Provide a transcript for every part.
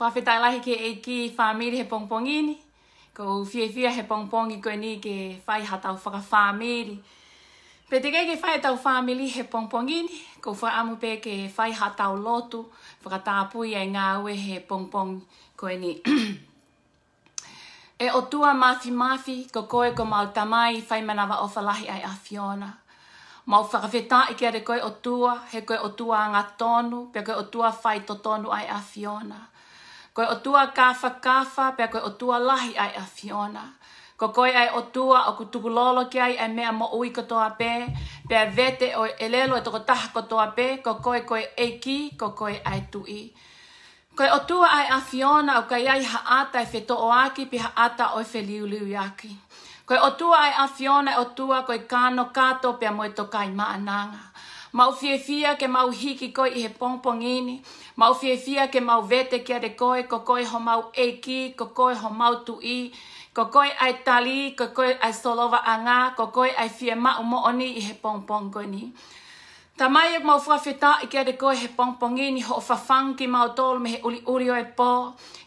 whawhetai lahi ke e ki whamiri he pongpongi ni. Ko fia fia he pongpongi koe ni ke whai hatau whaka whamiri. Pe te kei ke whai hatau whamiri he pongpongi ni, ko whai amu pe ke whai hatau lotu, whaka tāpui ai ngā ue he pongpongi koe ni. e o tua mafi mafi, ko koe ko mau tamai whai manawa o whalahi ai a Fiona. Mau whakawhetā i kia re koe o tua, he koe o tua ngā tonu, pe koe o tua whai to tonu ai a Fiona. Koe o tua kafa kafa, pea koe o tua lahi ai a Fiona. Ko koe ai o tua o kutuku lolo ki ai ai mea mo ui pe. pē. Pea vete o elelo e toko taha katoa pē. Ko koe koe eiki, ko koe ai tui. Koe o tua ai a Fiona o kai ai haata e feto o aki pi haata o e fe liu liu aki. Koe o tua ai a Fiona e o tua koe kano kato pia moe to kai maananga. Mau fie fia ke mau hiki koi i he pongpong ini. Mau fie fia ke mau vete kia de koe, ko koe ho mau eki, ko koe ho mau tu i. Ko koe ai tali, ko koe ai solova anga, ko koe ai fie ma umo oni i he pongpong koe ni. Ta mai e mau fuafeta i kia te koe he pongpongi ni ho fafang ki mau tolu me he uli uri o e pō.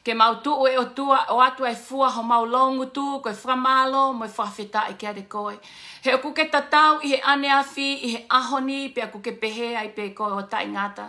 Ke mau tu e o tua o atu e fua ho mau longu tu koe whamalo mo e fuafeta i kia te koe. He oku ke tatau i he ane afi i he ahoni pe aku ke pehea i pe koe o tai ngata.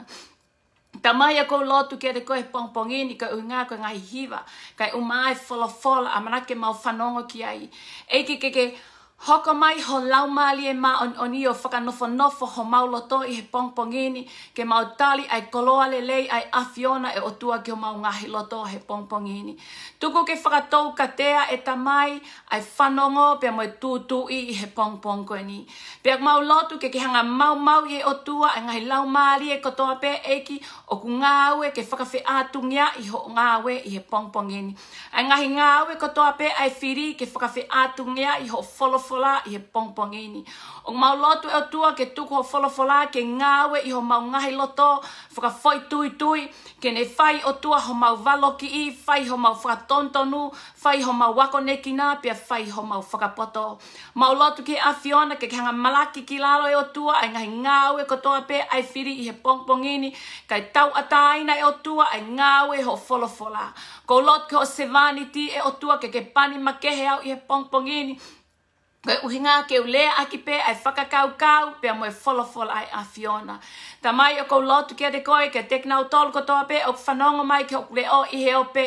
Ta mai a e kou lotu kia te koe pongpongi ni ka uinga koe ngai hiva. Kai umai fola e fola amana ke mau whanongo ki ai. Eiki ke ke... ke Hoko mai ho lau mali e ma on on i o whakanofo nofo ho maulo to i he pongpongini ini ke mau ai koloa le lei ai afiona e otua ke o mau ngahi loto he pongpongini. ini. Tuko ke whakatou katea e tamai ai whanongo pe mo tūtū i i he pongpong koe ni. Pe ak mau lotu ke ke mau mau i e otua ai ngahi lau mali e kotoa pe eki o ku ngāwe ke whakawhi ātungia i ho ngāwe i he pongpongini. Ai ngahi ngāwe kotoa pe ai whiri ke whakawhi ātungia i ho follow folofola i he pongpong ini. O maulotu lotu e tua ke tuku ho folofola ke ngawe i ho mau ngahi loto whaka foi tui tui ke ne fai o tua ho mau valo ki i fai ho mau tontonu, fai ho mau wako nekina pia fai ho mau whakapoto. Mau lotu ke afiona ke kanga malaki ki lalo e o tua ai ngahi ngawe kotoa pe ai firi i he pongpong ini kai tau ataina e o tua ai ngawe ho folofola. Ko lot ke ho sevaniti e o tua ke ke pani makehe au i he pongpong ini Koe uhinga ke ule aki pe, ai whakakau kau, pe a moe folofol ai a Fiona. Ta mai o kou lotu kia te koe, ke tekna o tolu kotoa pe, o whanongo mai ke okule o i he ope,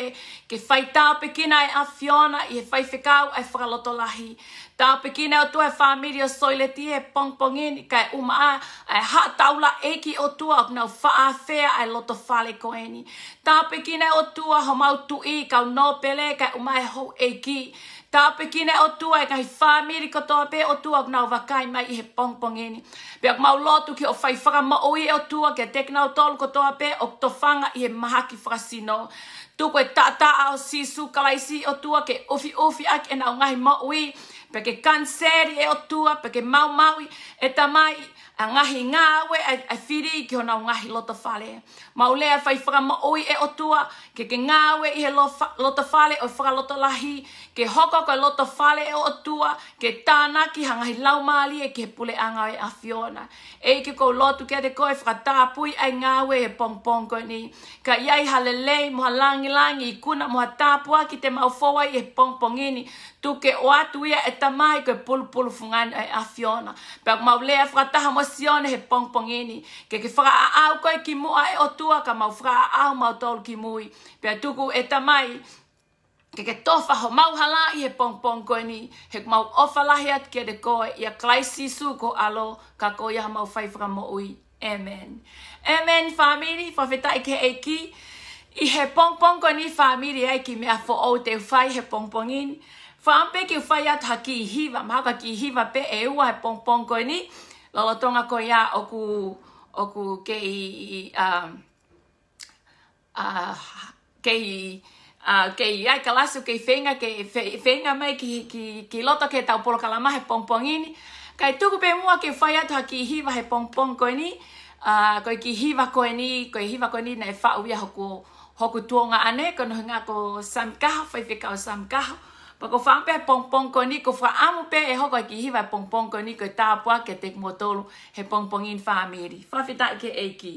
ke whaitao pe kina ai e a Fiona, i he whaifekau ai whakaloto lahi. Ka pikina e o tua whamiri o soile ti e pongpong in, ka e uma a, ha taula eki o tua, ak nau wha a ai loto whale ko eni. Ka pikina o tua ho mau tu i, ka no pele, ka e uma e ho eki. Ka pikina o tua e kai whamiri ko toa pe o tua, ak nau wakai mai i he pongpong ini. Pe ak mau lotu ki o whai whaka maui o tua, ke tek nau tolu ko toa pe, ok to whanga i he maha ki whakasino. Tuko e tata a o sisu kalaisi o tua, ke ufi ufi ak e nau ngahi maui, peke kanseri e otua, peke mau maui e tamai, a ngahi ngā we, a, a whiri ki hona o ngahi lota whale. Ma ulea whai whakama oi e otua, ke ke ngā we i he lota whale o whaka lota lahi, ke hoko koe lota whale e otua, ke tāna ki ha ngahi e ke he pule a ngawe a fiona. E ke kou lotu kia te koe whakatāpui ai ngā we he pong pong koe ni. Ka iai halelei moha langi langi i kuna moha tāpua ki te mau fowai e pong pong ini. Tu ke o atu ia e tamai koe pulu pulu fungani ai e a fiona. Pea kumau whakataha moha sione he pongpong ini. Ke ke whaka au koe ki mua e o tua ka mau whaka au mau tolu ki mui. Pea tuku e tamai ke ke tofa ho mau hala i he pongpong koe ni. He mau ofa lahi at ke de koe i a klai sisu ko alo ka koe ha mau whai whaka mo ui. Amen. Amen, family. Fafeta ike eki. I he pongpong koe ni family ai ki mea fo o te whai he pongpong in. Whaampe ki whai at haki i hiva, maka ki hiva pe e ua he pongpong koe ni. Whaampe ki whai at haki i hiva, maka ki hiva pe e ua he pongpong koe ni lolo tonga ko ia o ku o ku kei i a kei a kei a uh, ke ai kalasu ke fenga kei fenga mai ki ki ki loto ke tau polo kala mahe pompong ini kai tuku pe mua ke fai atu ha ki hiva he pompong ko ini a ko ki hiva ko ini ko hiva ko ni na fa uia hoku hoku tuonga ane ko no nga ko sam kaha fai fe ka sam kaha Pa ko whaampe he pongpong ko ni, ko whaamu pe e hoko ki hiwa pongpong ko ni, ko i tāpua ke te motolu he pongpong in whaamiri. Whawhita ke eiki. ki.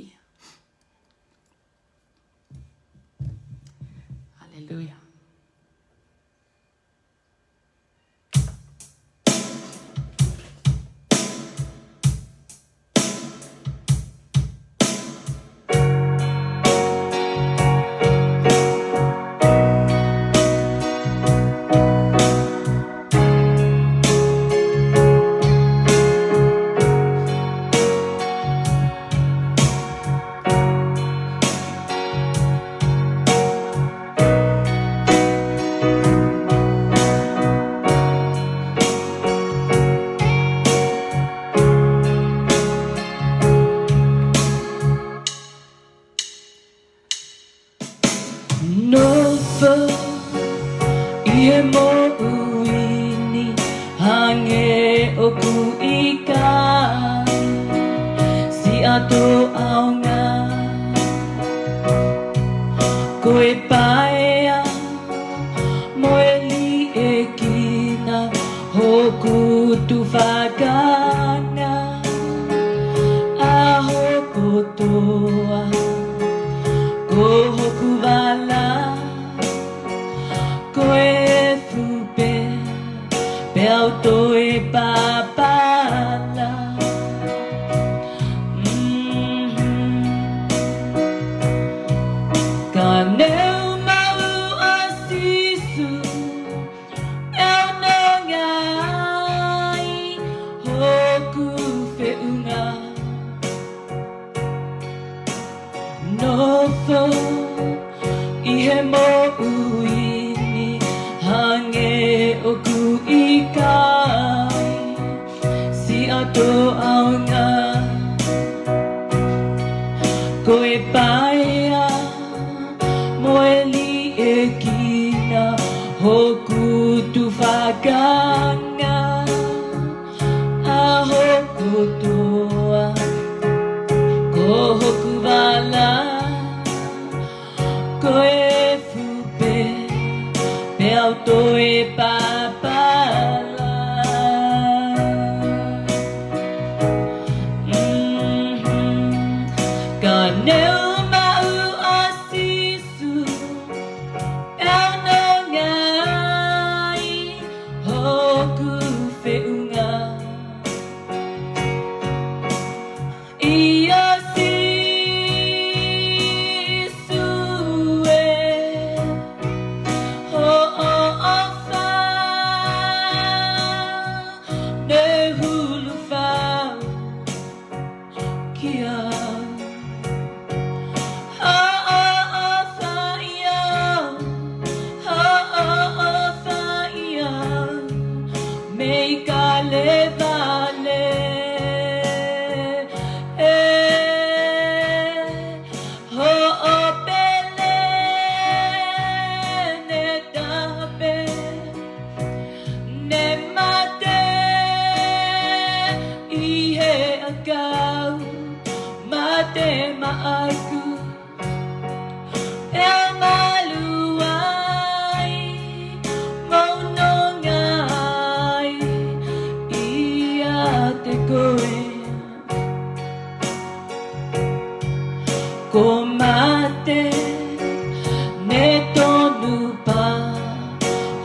God.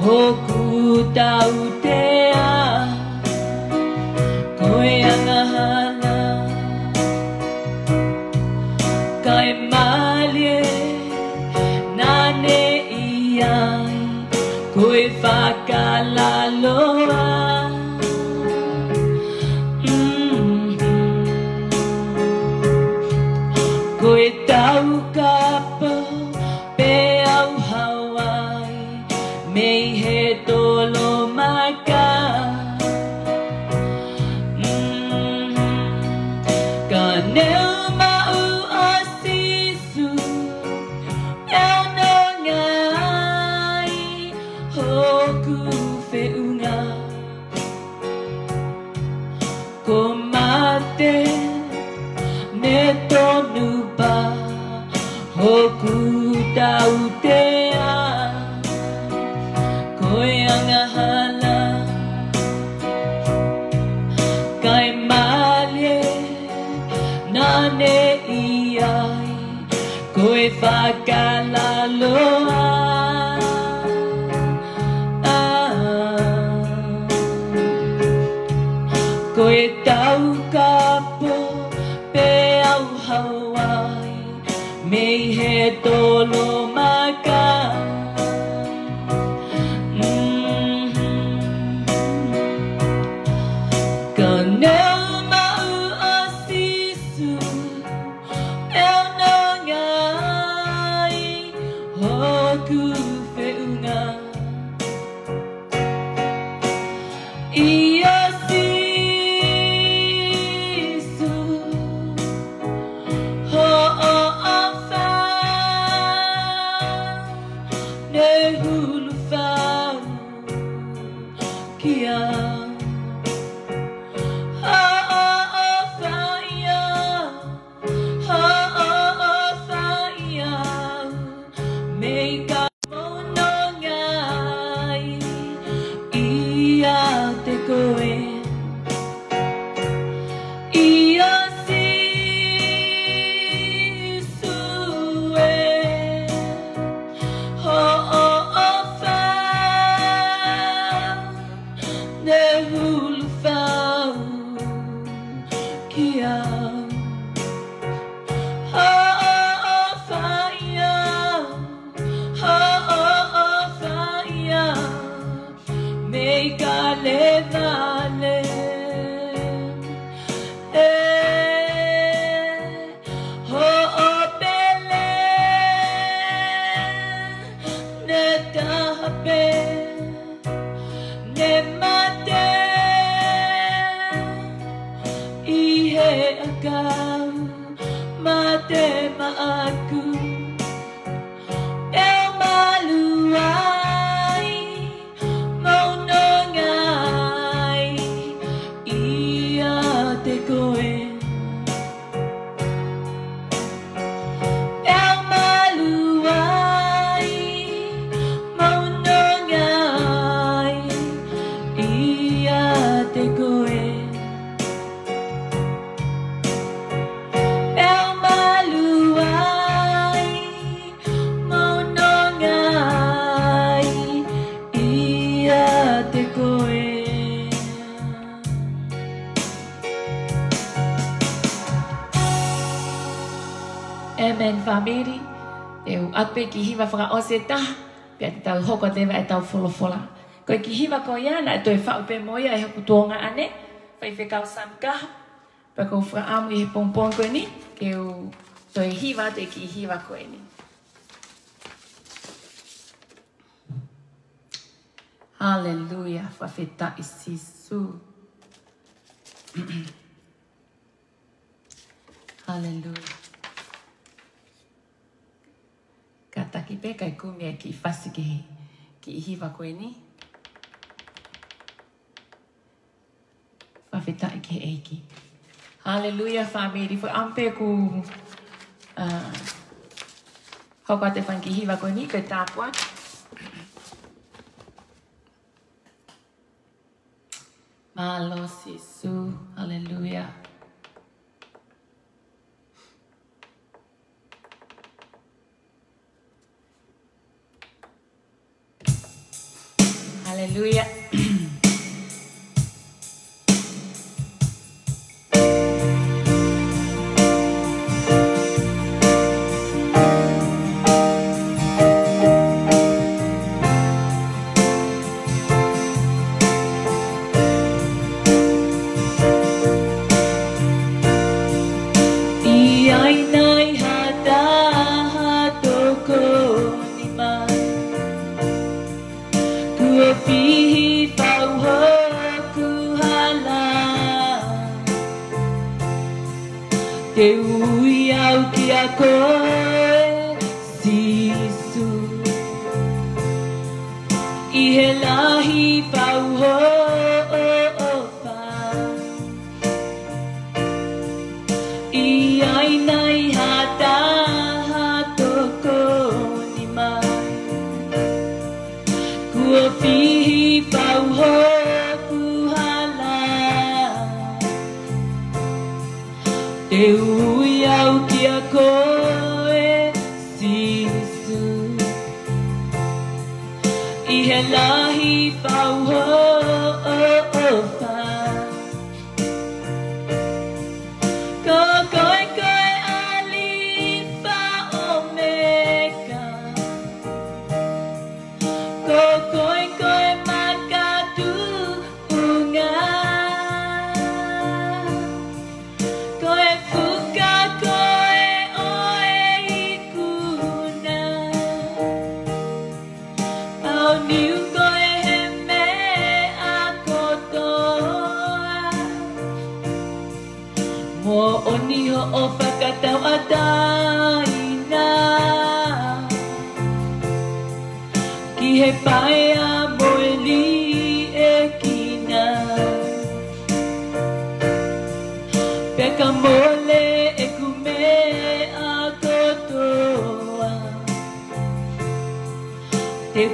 歌うてあ Amen, whamiri. E u atpe ki hiva whaka o se ta, pia te tau hoko te wa e tau wholofola. Koe ki hiva ko iana, e toi whao pe moia e haku tuonga ane, whai whi kau sam kaha, pa kou whaka amu i he pongpong koe ni, e u toi hiva te ki hiva koe ni. Hallelujah, whawhita i sisu. Hallelujah. pataki pe kai kumia ki fasi ki ki hiva koe ni. Fafita i ke eiki. Hallelujah, family. Fui ampe ku uh, hoko ate fan ki hiva koe ni koe tāpua. Malo Sisu. Hallelujah. Hallelujah. ilahi pauhon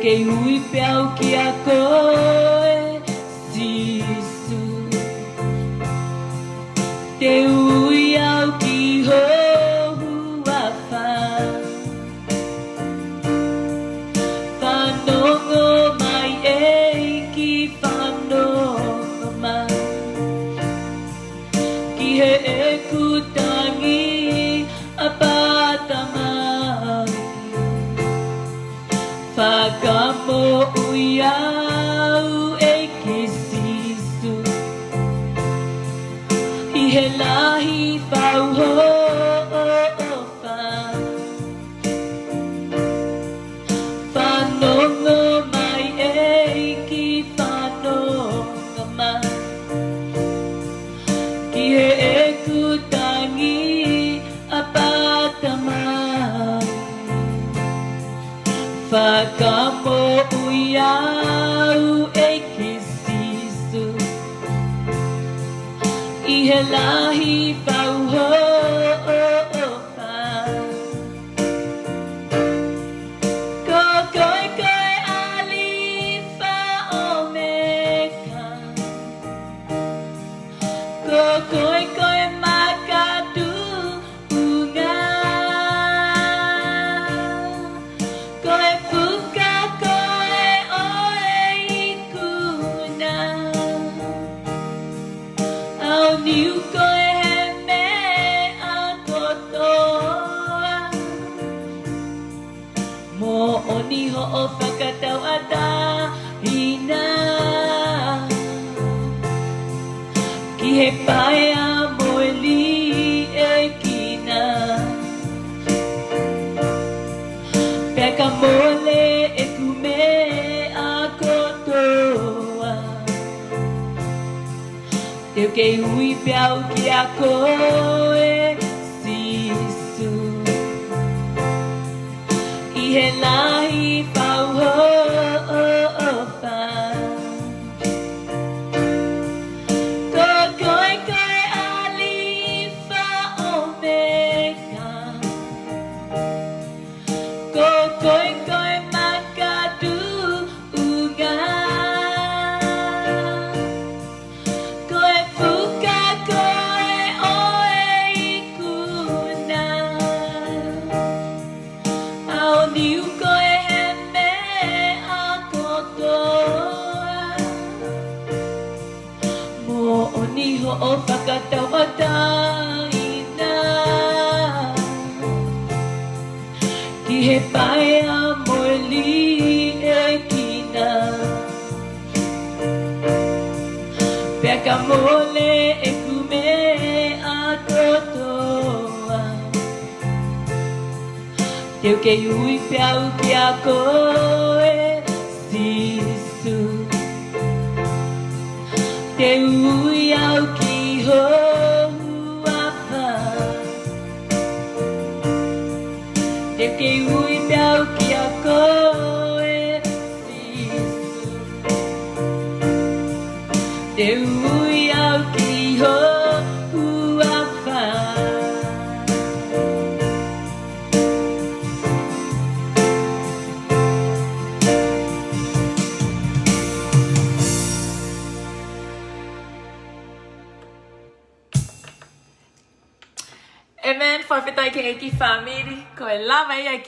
quem o e que a cor.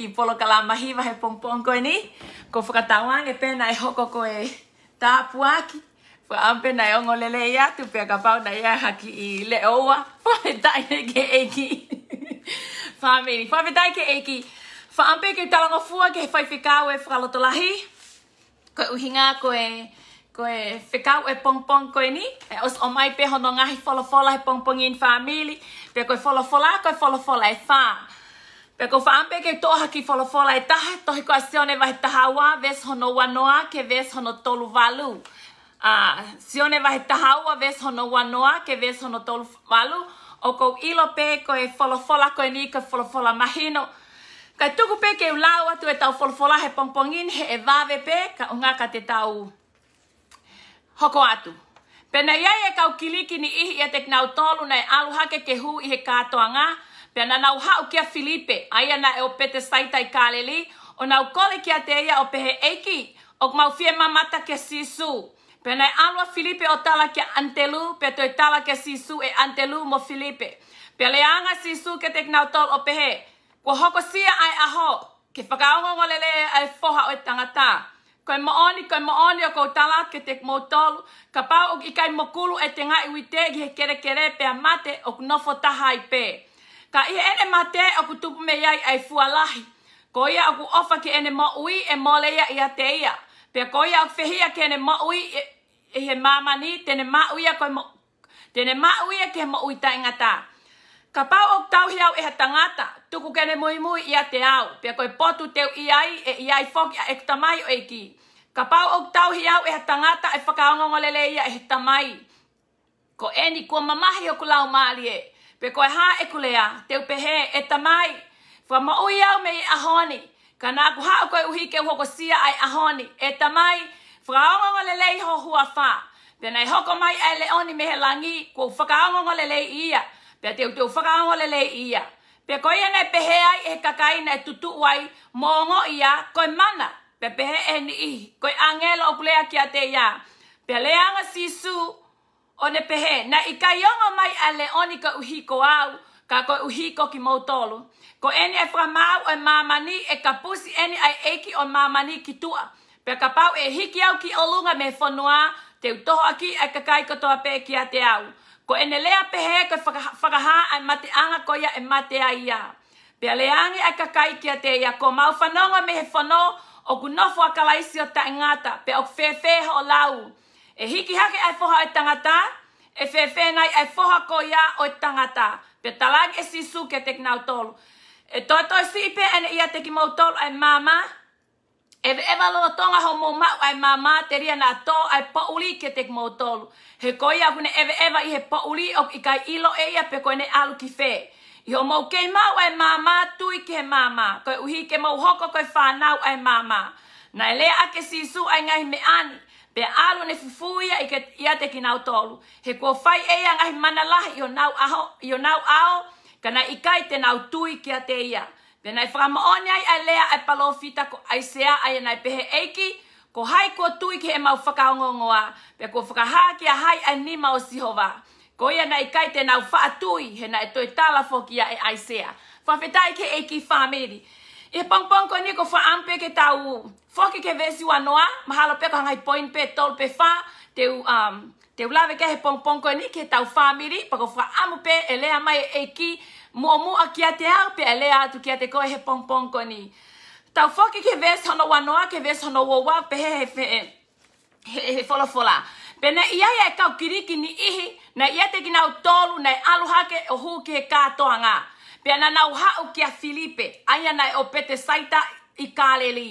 ki polo kala mahi wa he pongpong koe ni. Ko whakatawang e pēna e hoko koe tā puaki. Pua ampe nai ongo lele ia, tu pia ka pau na ia haki i le oa. Whawe tai ke eki. Whamiri, whawe tai ke eki. Wha ampe ke talanga fua ke he whaifikau e lahi. Koe uhinga koe koe whekau e pongpong koe ni. E os o mai pe hono ngahi wholofola he pongpong in whamili. Pia koe wholofola, koe wholofola e whaa. Pe ko whaampe ke toha ki wholofola e taha, tohi ko asio ne taha ua, ves hono wanoa ke ves hono tolu valu. Uh, sio ne taha ua, ves hono wanoa ke ves hono tolu valu. O ko ilo pe ko wholofola ko ni ko wholofola mahino. Ka tuku pe ke ulau atu e tau wholofola he pongpongin he e vave pe ka unga ka te tau hoko atu. Pena iai e kau kiliki ni ihi e te knau tolu nei aluhake ke hu i he katoa ngaa. Pea na nau hau kia Filipe, ai ana e o pete saita i kaleli, o nau kole kia te ia o pehe eiki, o mau fie mamata ke sisu. Pea na e anua Filipe o tala kia antelu, pea to e tala ke sisu e antelu mo Filipe. Pea le anga sisu ke te knau tol o pehe, kua hoko sia ai aho, ke whakaongo ngolele ai foha o e tangata. Koe mooni, koe mooni o kou tala ke te mou ka pau o i mokulu e te ngai uite ki kere kere pe a mate o nofo taha i pe. Ka i ene mate o ku tupu me iai ai fualahi. Ko ia o ku ofa ke ene maui e moleia ia te ia. Pea ko ia o fehia ke ene maui e, e, he mamani, tene maui a koe mo... Tene maui a ke maui ta ingata. Ka pau o tau hiau e ha tangata, tuku ke ne mui mui ia te au. Pea koe potu teu iai e iai foki e ektamai o eiki. Ka pau o tau hiau e ha tangata e whakaongongolelea e tamai. Ko eni kua mamahi o ku lau maali e. Pe koe ha e kulea, te upe he, e tamai. Fua ma ui au me i ahoni. Ka nā ku hā koe uhi ke uhoko sia ai ahoni. E tamai, fua aonga le lei ho hua whā. Pe nei hoko mai ai le oni me he langi, kua whaka aonga le lei ia. Pe te uteu whaka aonga le lei ia. Pe koe e nei pehe ai e kakai nei tutu uai, mō ngō ia koe mana. Pe pehe e ni i, koe angelo o kulea ki a te ia. Pe leanga sisu, o ne pehe. Na i kai ongo mai ale oni ka uhiko au, ka ko uhiko ki mautolo. Ko eni e whamau e mamani e kapusi eni ai eki o mamani ki tua. Pea ka pau e hiki au ki olunga me whanua, te utoho aki e kakai katoa pe ki a te au. Ko ene lea pehe ko whakaha ai mate anga ko ia e mate a ia. Pea leangi ai kakai ki a te ia ko mau whanonga me he whanau o ku nofo a kalaisi o ta ingata. pe o whewheha o lau. E hiki hake ai foha o e tangata, e fefe nai ai foha koia o e tangata. Pe talag e sisu ke te kinau tolu. E toi toi sipe ene ia te ki mautolu ai mama, e ve eva lo tonga ho mo ma ai mama te ria na to ai pouli ke te mo tolu. He ko kune e ve eva i he pouli uli o i kai ilo e ia pe ko alu ki fe. I ho mau kei mau ai mama tui ki he mama, koe uhi ke mau hoko koe whanau ai mama. Na e lea ake sisu ai ngai me ani, Pe alo ne fufuia i ia te kinau tolu. He kua fai e anga he manalahi i o nau aho, i o nau ao, kana i kai te nau tui kia te ia. Pe nai whakamaone ai ai lea ai palofita ko ai sea ai nai pehe eiki, ko hai kua tui ki e mau whakaongongoa, pe kua whakaha ki a hai ai ni mau sihova. Ko ia nai kai te nau whaatui, he nai toi tala fokia e ai sea. Whawhetai ke ke eiki whamiri e pang pang ko ni ko fa ampe ke tau fo ke ke vesi wa noa mahalo pe ko ngai point pe tol pe fa te u um te u lave ke he pang pang ko ni ke tau family pa ko fa amu pe ele ama e ki momo mo a ar pe ele atu ki ate ko e pang pang ko ni tau fo ke ke vesi hono wa noa ke vesi hono wa wa pe he he fe he he fola fola Pena ia ia e kau kiriki ni ihi, na ia te kina tolu, na aluhake o huu ki he katoa ngā. Pe na nau hau ki Filipe, aia nai o pete saita i kāleli.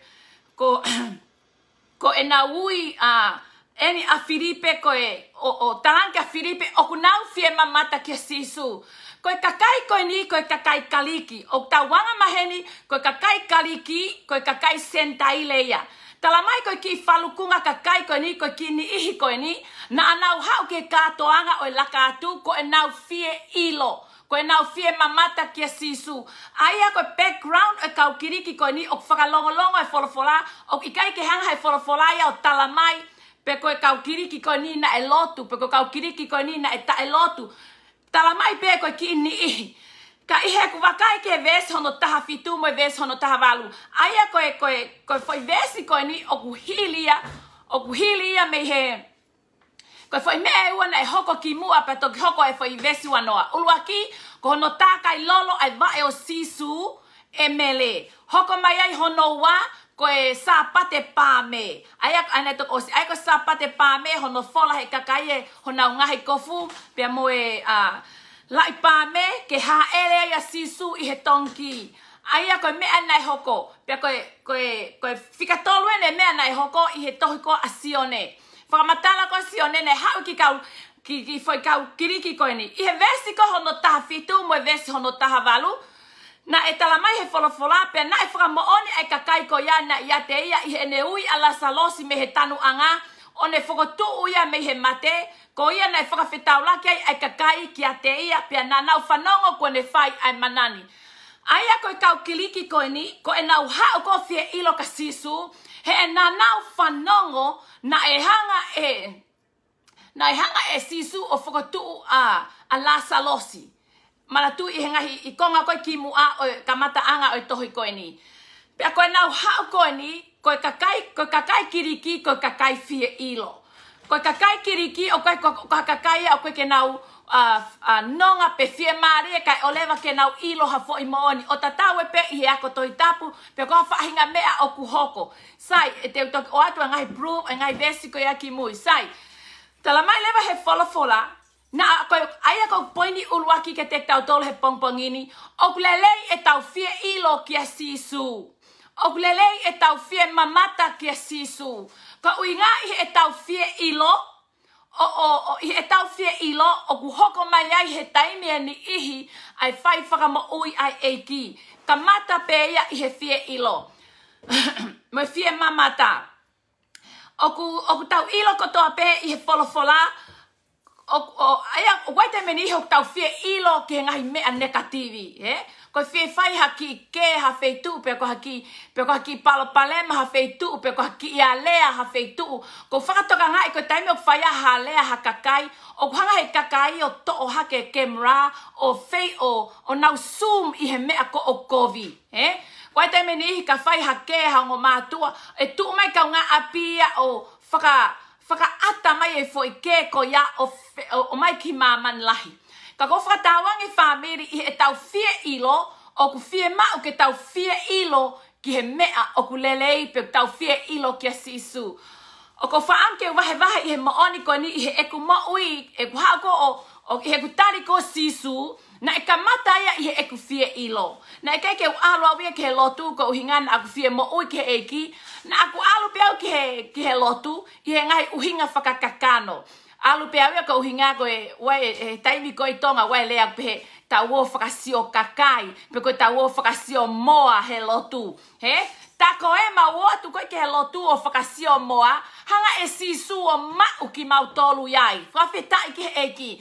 ko ko ena ui a uh, eni a Filipe ko e o o tanke a Filipe o kunau fie mamata ke sisu ko e kakai ko e ni ko e kakai kaliki o ta wanga maheni ko e kakai kaliki ko e kakai sentaileia Tala mai koe ki falukunga ka kai koe ni koe ki ni ihi koe ni. Na anau hau ke kātoanga o e laka ko e nau fie ilo koe nau fie mamata kia sisu. Aia koe background e kau kiriki koe ni, o whakalongolongo e wholofola, o ikai ke hanga e wholofola ia o talamai, pe koe kau kiriki koe ni na e lotu, pe koe kau kiriki koe ni na e ta e lotu. Talamai pe koe ki ni ihi. Ka ihe ku wakai ke ves hono taha fitu mo e ves hono taha walu. Aia koe koe koe foi vesi koe ni o ku hilia, o ku hilia me he... Hi Ko foi me e wana e hoko ki mua pe toki hoko e foi vesi wanoa. Ulua ki, ko hono tāka i lolo ai vae o sisu e mele. Hoko mai ai hono wa, ko e pa me Ai ako ane toko osi, ai ko pa me hono fola he kakai e hona ngahi kofu, pia mo e lai pāme, ke ha ele ai sisu i he tonki. Ai ako e mea nai hoko, pe ko e, ko e, ko e fikatolu e mea nai hoko i he tohiko asione whakamatala ko si o nene hau ki kau ki ki foi kau kiriki ko ni i he vesi ko hono taha fitu mo vesi hono taha valu na e tala mai he folofola pe na e fra mo oni e kakai ko ya na ya te ia i he ne ui ala salosi me he tanu anga o ne foko tu uia me he mate ko ia na e fra fitau la kai e kakai ki a te ia pe na na u fanongo ko ne fai ai manani Aia koe kau kiliki koe ni, koe nau hao ko fie ilo ka sisu, he e nau whanongo na e hanga e na e hanga e sisu o whakatuu a a la salosi tu i hengahi i konga koe ki mu a o ka anga o tohi koe ni pia koe nau hao koe ni koe kakai, koe kakai kiriki koe kakai fie ilo koe kakai kiriki o koe, koe, koe kakai a koe ke nau koe a uh, uh, nonga pe fie maria kai oleva ke nau ilo ha foi moni o tatau e pe i he ako toi tapu pe ko fahinga mea o ku hoko sai e te utok o atu ngai pru e ngai vesiko e ya ki mui sai tala mai leva he fola fola na ko ai ako poini ulwaki ke te tau tol he pong pongini o kulelei e tau fie ilo ki a sisu o kulelei e tau fie mamata ki a sisu ka uinga i e tau fie ilo ki o o o i e tau fia i lo o ku hoko mai ai he taimi ni ihi ai fai whaka ma ui ai e ki. Ka mata pe ia i he fia i lo. Mo fia mamata. O ku, o ku tau i lo kotoa pe i he folofola o o ai o wait a minute hok tau fie ilo ke ngai me an negativi he ko fie fai ha ke ha feitu pe ko ha pe ko ha palo pale ma ha feitu pe ko ha ia lea ha feitu ko fa to ka ngai ko taimi o fai ha lea ha kakai o ko ha kakai o to o ha ke kemra o fei o o nau sum i he me ko o kovi he ko taimi ni ka fai ha ke ha e tu mai ka nga apia o faka whaka ata mai e foi kē ko ya o, o, o mai ki mā man lahi. Ka ko fa whāmeri i e tau fie ilo, o ku fie o ke tau fie ilo ki he mea o ku lelei pe tau fie ilo ki a sisu. O ko whaam ke wahe wahe i he maoni ko ni i he eku maui, e ku hako o, o he ku tari ko sisu, Na e ka mata ia i he eku fie i lo. Na e ke ke ualo au ia ke he lotu ko uhinga na aku fie mo ui ke he eki. Na ku alu pe au ke he, lotu i he ngai uhinga whakakakano. Alu pe au ia ka uhinga ko e, wai, e taimi ko i tonga wai lea pe he ta uo whakasio kakai. Pe koe ta uo whakasio moa he lotu. He? Ta ko e ma uo atu koe ke he lotu o whakasio moa. Hanga e sisu o mau ki mau tolu iai. Whawhetai ke he he eki.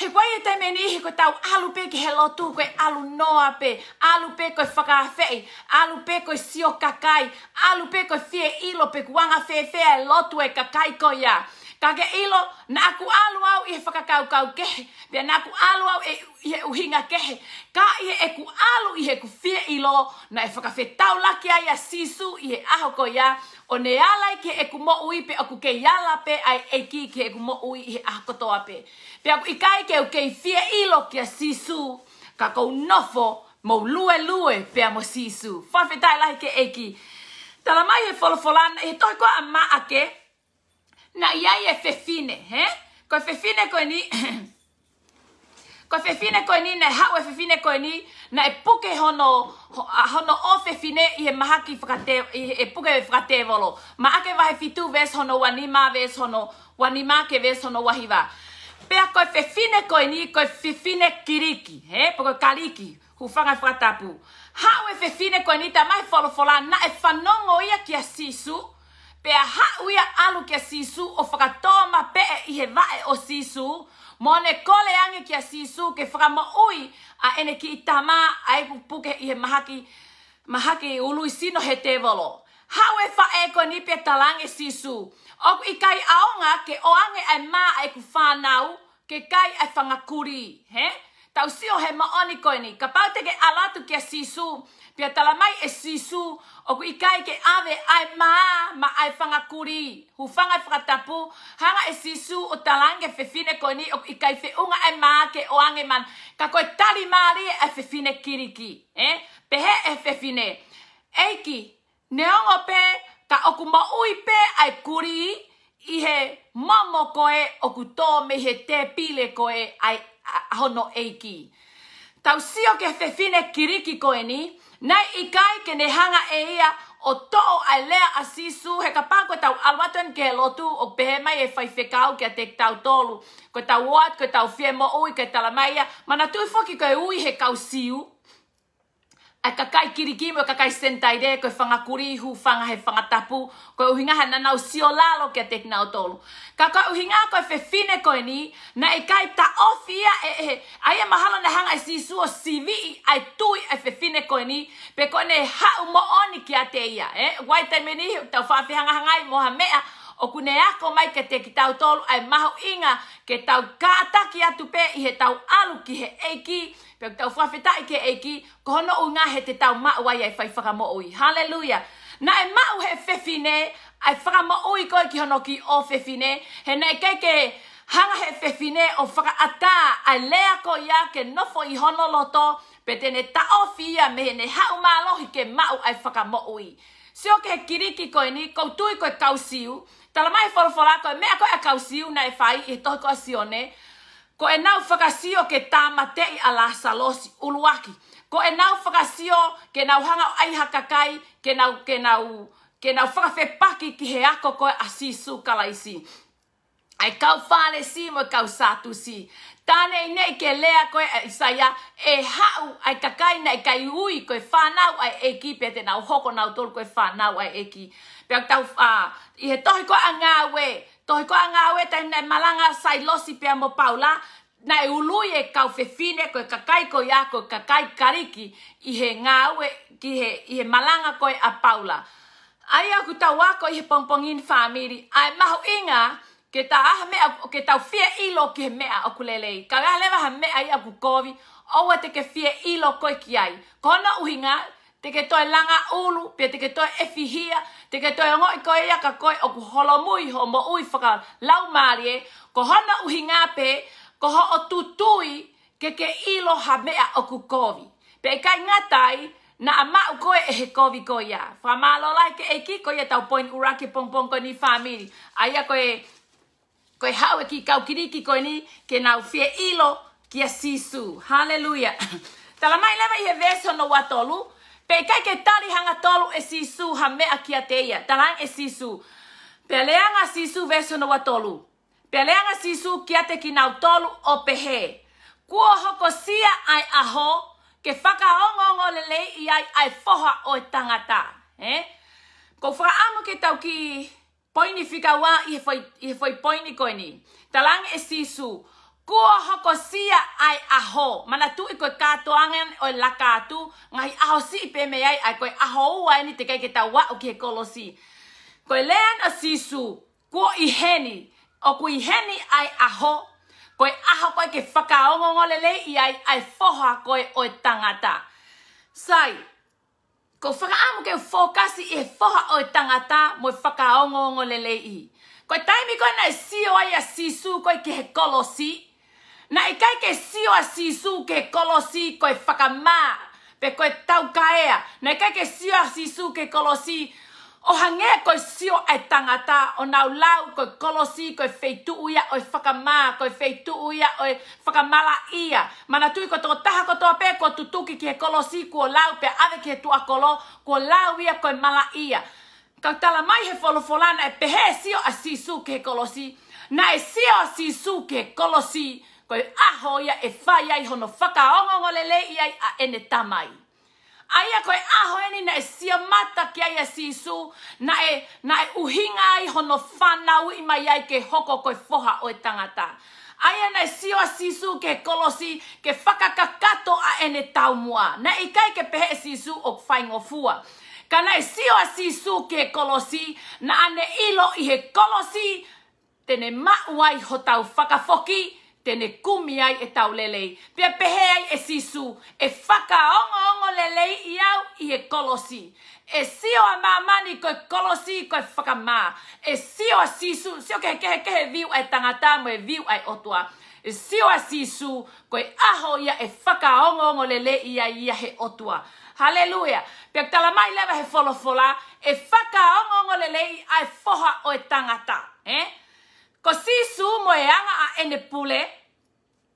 He wai e te mene ihi koe tau alu pe ki he lotu koe alu noa pe, alu pe koe whakawhei, alu pe koe sio kakai, alu pe koe fie ilo pe kuanga whewhea e lotu e kakai koe ia. Ka ke ilo, nā ku alu au i he whakakaukau kehe, pia nā ku alu au e ihe uhinga kehe. Ka ihe e ku alu i he ku fie ilo, na e whakawhetau laki ai a sisu i he aho koe ia, o ne ala i ke eku mo ui pe aku ke yala pe ai e ki ke eku mo ui he a kotoa pe. Pe aku i kai ke uke i fia ilo ke a sisu ka kou nofo mo lue lue pe a mo sisu. Fafi tai lahi ke e ki. Tala mai he folofolan e toi kua a maa ke na iai e fefine, he? Ko fefine ko ni... ko e fefine koe ni, nei hau e fefine koe ni, na e puke hono, hono o fefine i e maha ki whakate, e puke e whakate volo. Ma ake wahe fitu ves hono, wanima ves hono, wanima ke ves hono wahiva. Pea koe fefine koe ni, koe fefine kiriki, he, poko kaliki, hu whanga whakatapu. Hau e fefine koe ni, ta mai wholofola, na e whanongo ia ki a sisu, pea hau ia alu ki a sisu, o whakatoma pe e i he vae o sisu, o sisu, Mo kole ange ki sisu ke whakama ui a ene ki itama a e kupuke i he mahaki, mahaki ului sino he tevalo. Hau e wha e ko nipe talange sisu. O i kai aonga ke o ange e ma e ku whanau ke kai ai whangakuri. He? He? Tau sio he maoni koe ni. Ka pau teke alatu kia sisu. Pia tala mai e sisu. O ku ikai ke ave ai maa ma ai whangakuri. Hu whanga e whakatapu. Hanga e sisu o talange fefine koe ni. O ku ikai fe unga ai e maa ke o ange man. Ka koe tali maari e fefine kiriki. Eh? Pehe e fefine. Eiki, neongo pe ka oku maui pe ai kuri i he mamo koe o ku tō me he te pile koe ai hono eiki. Tau sio ke fefine kiriki koe ni, nai ikai ke ne hanga e ia o to ai lea a sisu he ka pāko tau alwatu en ke lotu o pehe mai e fai whekau ke a te tau tolu. Ko tau wat, ko tau fie mo ui, ko tala mai ia, mana tui foki koe ui he kau siu, ai ka kai kirikimo kakai sentai de ko fanga kurihu fanga he fanga tapu ko uhinga hana na usio lalo ke tekna otolo ka ka uhinga ko fe fine ko ni na e kai ta ofia e e ai e mahala na hanga e si su o cv ai tui e fe fine ko ni pe ko ne ha mo oni ki ateia e eh? wai meni ta fa fi hanga hanga i mea o kune ako mai ke te ki tau tolu ai maho inga ke tau kātaki atu pe i he tau alu ki he eiki, pe o tau whawhita i ke eiki, ko hono o ngā he te tau mau ai ai whaifakamo oi. Hallelujah! Na e mau he fefine ai whakamo oi koe ki hono ki o whewhine, he nei ke hanga he fefine o whaka ata ai lea ko ia ke nofo i honoloto, pe tene taofi ia me ne haumalohi ke mau ai whakamo oi. Se o ke kiriki koe ni, kou tui koe kausiu, tala mai wholawhola koe mea koe a kausiu na e whai i tohi koe sione, ko e nau whakasio ke tā matei a la salosi uluaki. Ko e nau whakasio ke nau hanga o aiha kakai, ke nau, ke nau, ke nau whakawhepaki ki he ako koe a sisu kalaisi. Ai kau whale si mo kau sātu si. Tāne i nei ke lea koe eh, saia e hau ai kakaina nei kai ui koe whānau ai eki pe te nau hoko nau tolu koe whānau ai eki. Pea tau whā, i he tohi koe a ngā we, tohi koe ngā we tai nei malanga sai losi pea mo paula, na e ului e kau whewhine koe kakai koe a koe kakai kariki i he ngā we, ki he, i he malanga koe a paula. Ai aku tau wako i he pongpongin whamiri, ai mahu inga, ke ta aha mea, ke ta fie ilo ki he mea o kulelei. Ka gaha lewa ha mea i aku kovi, owa te ke fie ilo koi ki ai. Kona uhinga, te ke toi langa ulu, pe te ke toi efihia, te ke toi ngoi koe ia ka koe o ku holo mui ho mo ui whaka lau maari e, ko hona uhi ngā pe, ko ho o tutui ke ke ilo ha mea o ku kovi. Pe ka ngā tai, na ama u koe e he kovi koe ia. Wha mālo lai ke eki koe ia tau poin urake pongpong koe ni whamiri. Aia koe e, koe hawe e ki kaukiriki koe ni, ke nau fie ilo ki a sisu. Hallelujah. Tala mai lewa i e verso no watolu, pe kai ke tari hanga tolu e sisu ha mea ki a teia. Tala e sisu. Pe leanga sisu verso no watolu. Pe leanga sisu ki a te ki nau tolu o pehe. Kuo hoko sia ai aho, ke whaka ongongo le lei i ai ai foha o tangata. Eh? Ko whaamu ke tau ki poini fika wā i he e whai poini koe ni. Talang e sisu, kua hoko sia ai aho. Mana tu i e koe kato angen o i e laka atu, ngai aho si i pēme ai ai koe aho ua ni te kai ke ta wā o ki he kolosi. Koe lean a sisu, kua i heni, o kui heni ai aho, koe aho koe ke whakaongongolele i ai ai foha koe o tangata. Sai, Ko whakaamu keu fokasi e foha o tangata mo i whakaongongo lele i. Ko e taimi koe na e sio ai a sisu koe ke he kolosi. Na e kai ke sio a sisu ke he kolosi koe whakamaa. Pe koe tau kaea. Na e kai ke sio a sisu ke kolosi koe O hange koi sio e tangata, o nau lau koi kolosi, koi feitu uia, oi whakamā, koi feitu uia, oi whakamala ia. Mana tui ko tō taha ko pē, ko tutuki ki he kolosi, kua lau pe ave ki he tua kolo, kua lau ia, koi mala ia. Kau tala mai he folofolana e pehe e sio a sisu ki he kolosi, na e sio a sisu ki he kolosi, koi aho ia e whai ai hono whakaongongolele ia a ene tamai aia koe aho eni na e sia mata ki aia sisu, na e, na e uhinga ai hono whanau i mai ai ke hoko koe foha o e tangata. Aia na e sio a sisu ke kolosi ke whakakakato a ene tau mua, na i e kai ke pehe e sisu o whaingo fua. Ka na e sio a sisu ke kolosi na ane ilo i he kolosi, tene mauai ho tau whakafoki, tene kumi ai e tau lelei. Pia pehe ai e sisu, e whaka ongo ongo lelei i au i e kolosi. E sio a mamani koe kolosi koe whakamā. E sio a sisu, sio kehe kehe kehe viu ai tangata mo e viu ai otua. E sio a sisu koe aho ia e whaka ongo ongo lelei i ai ia he otua. Haleluia. Pia tala mai lewa he folofola, e whaka ongo ongo lelei ai foha o e tangata. Eh? Ko sisu mo e anga a ene pule,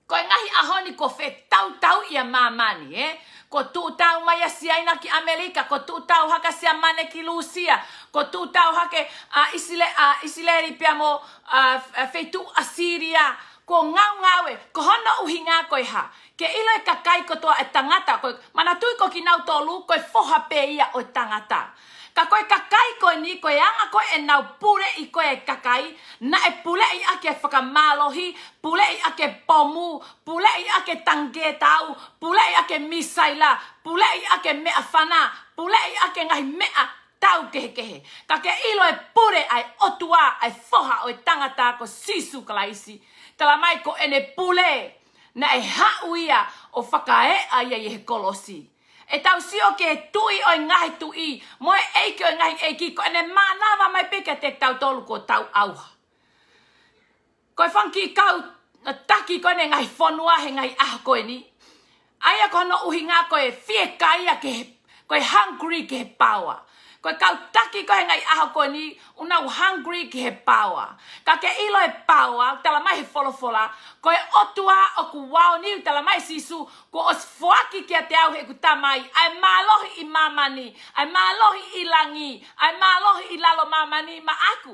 ko ngahi ahoni ko fe tau tau ia mamani, e. Ko tu tau mai a siaina ki Amerika, ko tu tau haka si amane ki Lucia, ko tu tau hake a uh, isile, a uh, isileri mo a uh, a Siria, ko ngau ngawe, ko hono uhi ngā koi ha, ke ilo e kakai ko toa e tangata, ko, mana tui ko ki nau tolu, ko e foha pe ia o tangata. tangata. Ka koe kakai koe ni koe anga koe e nau pure i koe kakai. Na e pule i ake whakamalohi, pule i ake pomu, pule i ake tangetau, pule i ake misaila, pule i ake mea whana, pule i ake ngai mea tau kehe kehe. Ka ke ilo e pure ai otua ai foha o e tangata ko sisu kalaisi. Tala mai ko ene pule na e hauia o whakae ai ai he kolosi. kolosi. E tau si o ke tui o e ngai tui. Mo e eiki o ngahi eiki. Ko ene mānawa mai peke te tau tolu ko tau auha. Ko e whanki kau taki ko ene ngahi whonua he ngahi aha ko ni. Aia ko no uhi ngā ko e fie kai a ke ko e hungry ke he power ko kau taki ko hengai aho ko ni una hungry ki he paua ka ke ilo he paua tala mai he folofola ko e otua o ku wao ni tala mai sisu ko os fuaki ki te au he ku tamai ai malohi i mamani ai malohi i langi ai malohi i lalo mamani ma aku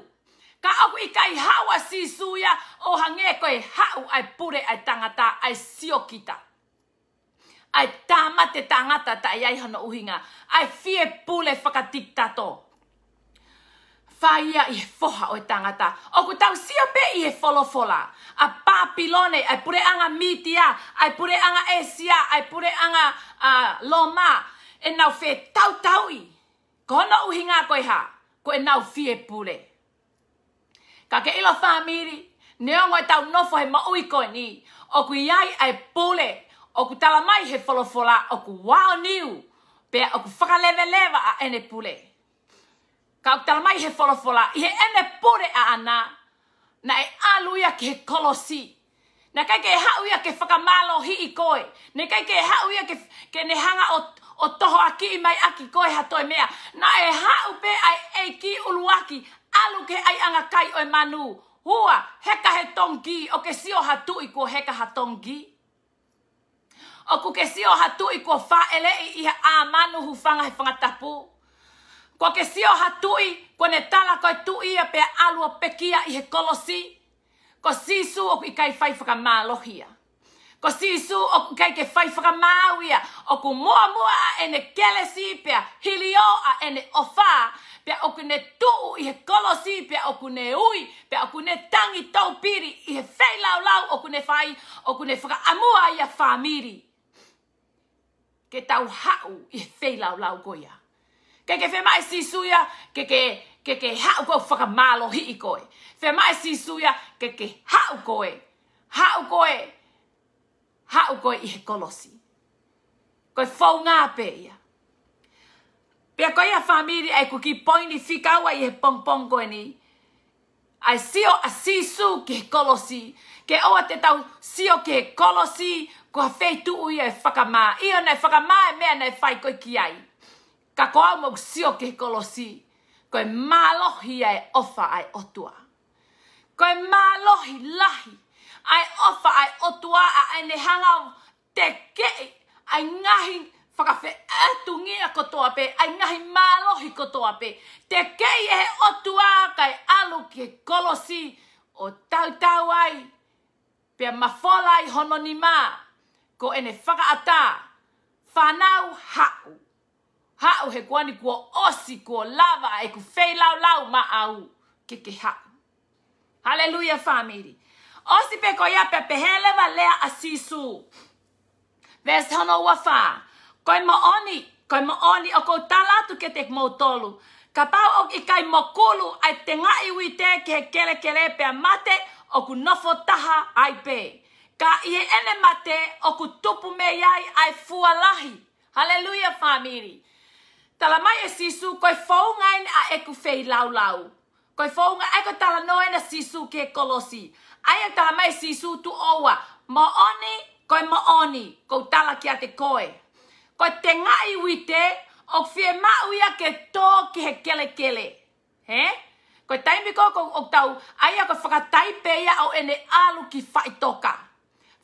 ka aku i kai hawa sisu ya o hange ko e hau ai pure ai tangata ai siokita kita ai tama te tangata ta ai hana uhinga, ai fie pule whakatiktato. Whaia i foha o e tangata, o ku tau sia pe i e folofola, a papilone, ai pure anga mitia, ai pure anga esia, ai pure anga loma, e nau fe tau tau i. Ko hana uhinga koe ha, koe nau fie pule. Ka ke ilo whamiri, neongo e tau nofo he maui koe ni, o ku iai ai pule, o ku tala mai he folofola o ku wao niu pe o ku whakaleveleva a ene pule. Ka o ku tala mai he folofola i he ene pure a ana na e aluia ki he kolosi. Na kai ke hau ia ke whakamalo hi i koe. Ne kai ke hauia ke, ke ne hanga o, o toho aki i mai aki koe ha toi mea. Na e hau pe ai e ki uluaki alu ke ai anga kai o e manu. Hua, heka he tongi, o ke sio o hatu i ko heka ha tongi o ku kesi o hatui kua faele i ia a manu hu whanga he whangatapu. Kua kesi o hatui kua ne tala koe tu ia pe alua pekia i he kolosi. Ko sisu o i kai fai whakamalohia. Ko sisu o ku kai ke fai whakamauia. O ku mua mua a ene kelesi pe hilio a ene ofa. Pe o ku ne tuu i he kolosi pe o ku ne ui. Pe o ku ne tangi taupiri i he whei lau lau o ku ne fai. O ku ne whakaamua i a whamiri ke tau hau i thei lau lau goia. Ke ke whema e sisuia, ke ke, ke ke hau koe whakamalo hi i koe. Whema e sisuia, ke ke hau koe, hau koe, hau koe i he kolosi. Koe whau ngā pē ia. Pea koe a whamiri e kuki poini whikaua i he pongpong koe ni, ai sio a sisu ke kolosi, ke oa te tau sio ke kolosi, kolosi, ko ha fei tu ui e whakamā. Ia nei whakamā e mea nei whai koe ki ai. Ka ko au mau sio ke kolosi. Ko e mālohi e ofa ai otua. Ko e mālohi lahi ai ofa ai otua a ai ne hanga te kei ai ngahi whakawhi atu ngia kotoa pe, ai ngahi mālohi kotoa pe. Te kei e otua kai alu ke kolosi o tautau ai pia mafola i hono ni maa ko ene whaka ata, whanau hau. Hau he kuani kua osi, kua lava, e ku whei lau lau ma au, ke ke hau. Hallelujah, family. Osi pe ko ia pepehele wa lea asisu. Vers hono ua wha. Koi ma oni, koi ma oni, o kou tala tu ke te mautolu. Ka pau o ki kai mokulu, ai te ngai ui te ke kele kele pe a mate, o ku nofo taha ai pei. Ka i e ene mate o ku tupu me iai ai fualahi. Haleluia, family. Tala mai e sisu, koi fōunga ene a eku fei lau lau. Koi fōunga, ai ko tala noe na sisu ke kolosi. Ai e tala mai e sisu tu owa. Mooni, koi mooni, kou tala ki a te koe. Koi te ngai wite, o fie mauia ke tō ki he kele kele. He? Koi taimiko, kou tau, ai e ko whakataipeia au ene alu ki whaitoka. toka.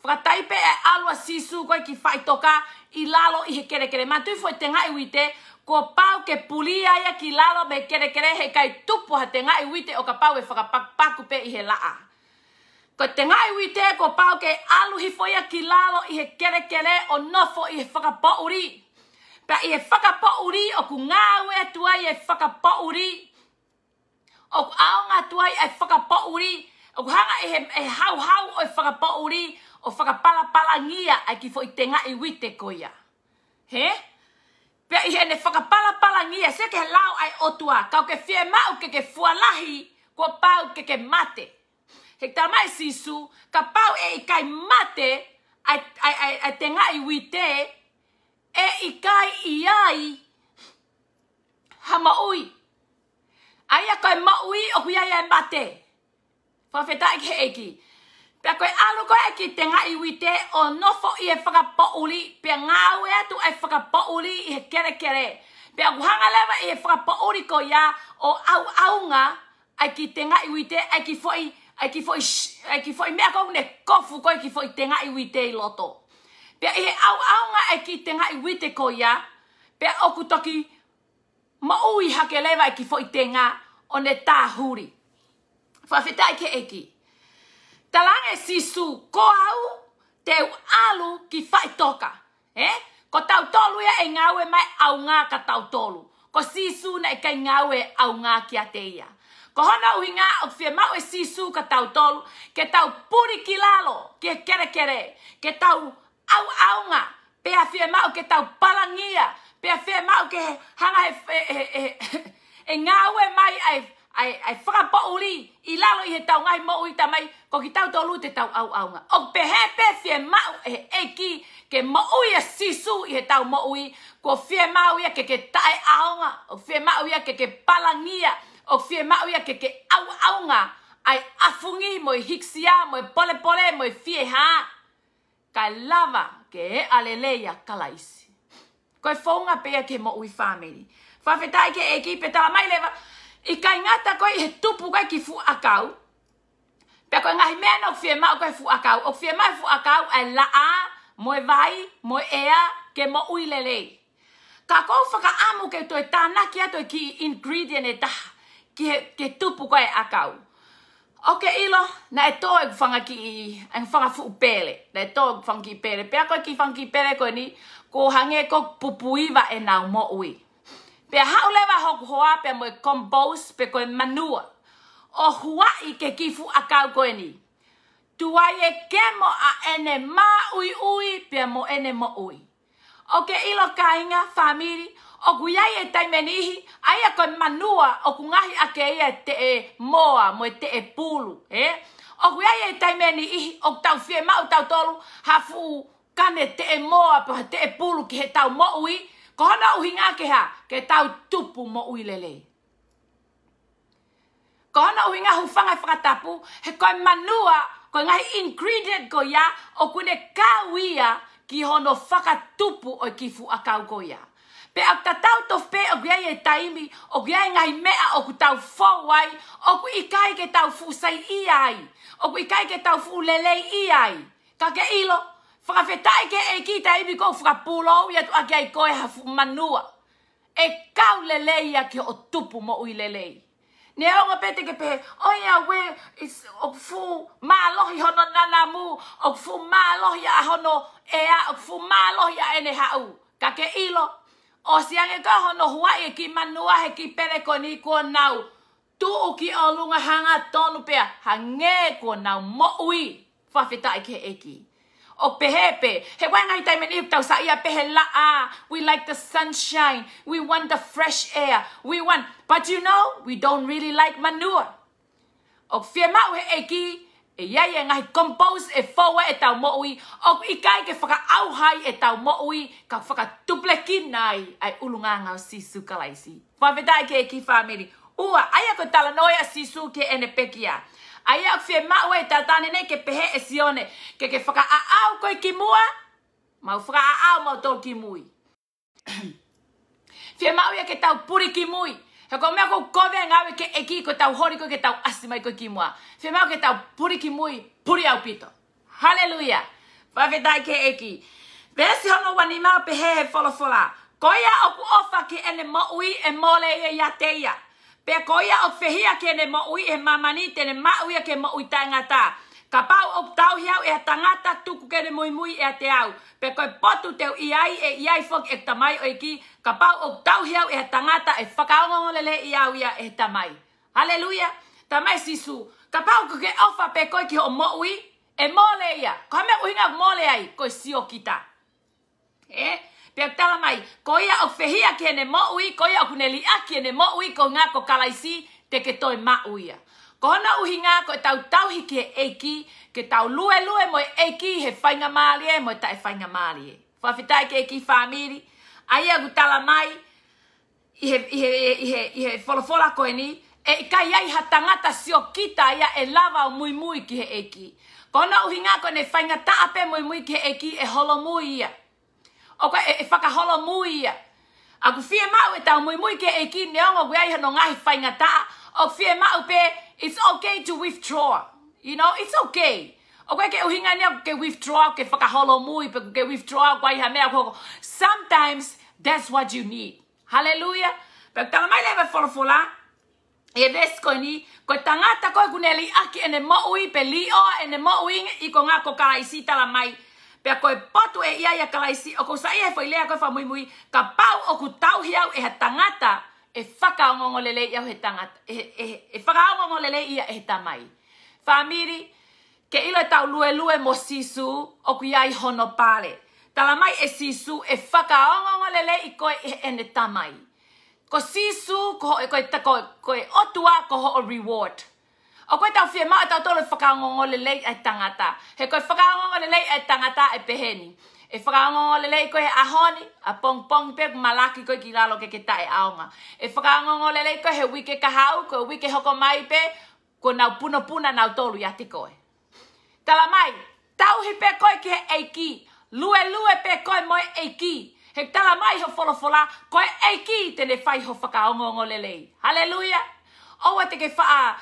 Whakatai pe e alua sisu koe ki whaitoka i lalo i he kere kere. Mā tui fwoi te ngai wite, ko pau ke pulia ia ki lalo me kere kere he kai tupu ha te ngai wite o ka pau e whakapaku pe i he laa. Ko te ngai wite, ko pau ke alu hi fwoi ki lalo i he kere kere o nofo i he whakapauri. Pea i he whakapauri o ku ngāwe atua i he whakapauri. O ku aonga atua i he whakapauri. O ku hanga i he e hauhau o he whakapauri. O ku hanga i he hau o he whakapauri o faka pala pala whakapalapalangia ai ki fwoi tenga i wite koia. He? pe i faka pala pala whakapalapalangia, se ke lao ai otua, kau ke fie mau ke ke fualahi, ko pau ke ke mate. He tā mai sisu, ka pau e i kai mate, ai, ai, ai, tenga i wite, e i kai i ai, hama ui. Ai a kai maui o kuiai ai mate. Whawhetai ke e ki Pea koe alu koe ki te ngā iwi te o nofo i e whakapauli, pea ngā ue atu e whakapauli i he kere kere. Pea kuhanga lewa i e whakapauli ko ia o au aunga ai ki te ngā iwi te, ai ki fwoi, ai ki fwoi, ai mea kou ne kofu koe ki fwoi te ngā iwi te i loto. Pea i he au aunga ai ki te ngā iwi te ko ia, pea oku toki ma ui hake lewa ai ki fwoi te ngā o ne tā huri. Fwa fitai ke eki. ke eki talaga si su ko au te alu ki fai toka. Eh? Ko tau tolu ia e ngawe mai au ngā ka tau tolu. Ko si su na e kai ngawe au ngā ki a te ia. Ko hona ui ngā o fie mau e si su ka tau tolu ke tau puri ki lalo ki kere kere. Ke tau au au ngā pe a fie mau ke tau palangia pe a fie mau ke hanga e, ngawe mai ai ai ai fra pa uli i la lo i he ngai mau i tamai ko ki tau tolu te tau au au nga o pe he pe fie mau e eki ke mau i a sisu i he tau mau ko fie mau i a ke ke tae au nga o fie mau i a ke ke palangia o fie mau i a ke ke au au nga ai afungi mo i hiksia mo i pole pole mo i fie ha ka lava ke aleleya aleleia kalaisi ko e fonga pe ke mau i family Fafetai ke eki pe tala mai ke eki pe tala mai leva. I kai ngata koi he tupu koi ki fu akau. Pea koi ngahi mea no fie mao koi fu akau. O fie mao fu akau e la a, moe vai, moe ea, ke mo ui lelei. Ka kou whaka amu ke toi tāna ki atoi ki ingredient e taha. Ki ke tupu koi akau. Ok ilo, na e tō e kufanga ki i, e kufanga fu upele. Na e tō e kufanga ki i pele. Pea koi ki kufanga ki i pele koi ni, ko hange ko pupuiva e nau mo ui. Pe hau lewa hoku hoa pe moe kompous pe koe manua. O hua i ke kifu a kau koe ni. Tua ye kemo a ene ma ui ui pe mo ene mo ui. O ke ilo kainga, famiri, o ku yai e taimenihi, ai a koe manua o ku ngahi a ke ia te e moa, mo te e pulu. Eh? O ku yai e taimenihi, o ku tau fie mau tau tolu, hafu kane te e moa, pa te e pulu ki he tau mo ui, Kona hana uhi ngā ke ke tau tupu mo ui lele. Ko hana uhi ngā hufanga whakatapu, he koe manua, koe ngai ingredient ko ia, o kune kawia ki hono whakatupu o kifu a kau ko ia. Pe ak ta tau to pe o gwea e taimi, o gwea e ngai mea o ku tau fawai, o ku ikai ke tau fu sai iai, o ku ikai ke tau fu lelei iai. Ka ke ilo, Whakawhetai ke e ki ta ibi kou whakapulo au iatu ake ai koe hafu manua. E kau lelei a ke o tupu mo ui lelei. Ne aonga pete ke pe, oi a we, is, ok fu malohi hono nana mu, ok fu malohi a hono ea, ok fu malohi a ene hau. Ka ke ilo, o siange ka hono hua e ki manua he ki pere koni kua nau. Tu o ki olunga hanga tonu pea, hange kua nau mo ui. Whawhetai ke e ki. O pehepe, he wan ay time ni tau sa iya pehelaa. We like the sunshine. We want the fresh air. We want, but you know, we don't really like manure. O fiema we eki, Ia e ngai compose e fawa e tau moui. O i kai ke whaka auhai e tau moui. Ka whaka tupleki kinai Ai ulunga ngau sisu kalaisi. Whavedai ke e ki whamiri. Ua, aia ko tala noia sisu ke ene pekia. ai a fie ma o eta ne ke pehe e sione ke ke faka a au ko ki mua ma u faka a au ma to ki mui fie ma o ke tau puri ki mui he ko me ko ko ve ke e ki ko tau hori ko ke tau asima ko ki mua fie ma o ke tau puri ki mui puri au pito haleluya Pa ve dai ke eki. ki Vesi hono wanima mau pehe he folofola. Koia oku ofa ki ene maui e mole e ya pe ko ia o fehia ke ne mo ui e mamani te ne ma ui ke mo ui tangata ka pau o tau hiau e tangata tuku ke ne mui mui e te au pe ko potu teu iai e ai fok e tamai o iki ka pau o tau hiau e tangata e whakaonga o lele i au ia e tamai Haleluya, tamai sisu ka pau ko ke ofa pe ko ki o mo ui e mole ia ka me uinga mole ai ko sio kita eh pea tala mai, ko ia au fehia ki ene mo'ui, ko ia au kuneli a ki ene mo'ui, ko ngā ko kalaisi, te ke toi uia. Ko hona uhi ngā ko e tau tauhi ki e eiki, ke tau lue lue mo e eiki he whainga maalie, mo e tae whainga maalie. Whawhitai ke eiki whamiri, a ia gu tala mai, i he wholofola koe ni, e kai ai ha tangata sio kita ia e lava o mui mui ki he eiki. Ko hona uhi ngā ko e ne whainga taape mui mui ki he eiki e holo mui ia. o e whakahola Aku fie mau e tau mui mui ke e ki neonga wea i hano ngahi whaingata. O fie mau pe, it's okay to withdraw. You know, it's okay. O koe ke uhinga nea ke withdraw, ke whakaholo mui, pe ke withdraw kwa iha mea koko. Sometimes that's what you need. Hallelujah. Pe tanga mai lewe wholofola, e vesko ni, ko tangata koe kuneli aki ene mo ui pe lio, ene mo ui i ko ngā ko karaisita la mai. pe koe potu e ia ia kalaisi o ko saia e foi lea koe whamuimui ka pau o ku tau hiau e ha e faka o ngongo lele ia o tangata e, e, e o ngongo lele ia e he tamai whamiri ke ilo e tau lue lue mo sisu o ku iai hono pale tala mai e sisu e faka o ngongo lele i koe e, e ne tamai ko sisu ko, e ko, e ta ko, e ko, ko, ko, ko, ko, ko, O koe tau fie mao tau tolo whakaangongo le lei ai tangata. He koe whakaangongo le lei ai tangata e peheni. E whakaangongo le lei koe he ahoni, a pong pong pe malaki koe ki lalo ke ke tae aonga. E whakaangongo le lei koe he wike kahau, koe wike hoko mai pe, ko nau puna puna nau tolu ya koe. Tala mai, tau hi pe koe ki he eiki, lue lue pe koe moe eiki. He tala mai ho folofola, koe eiki tene fai ho whakaangongo le lei. Halleluja! Owa te ke whaa,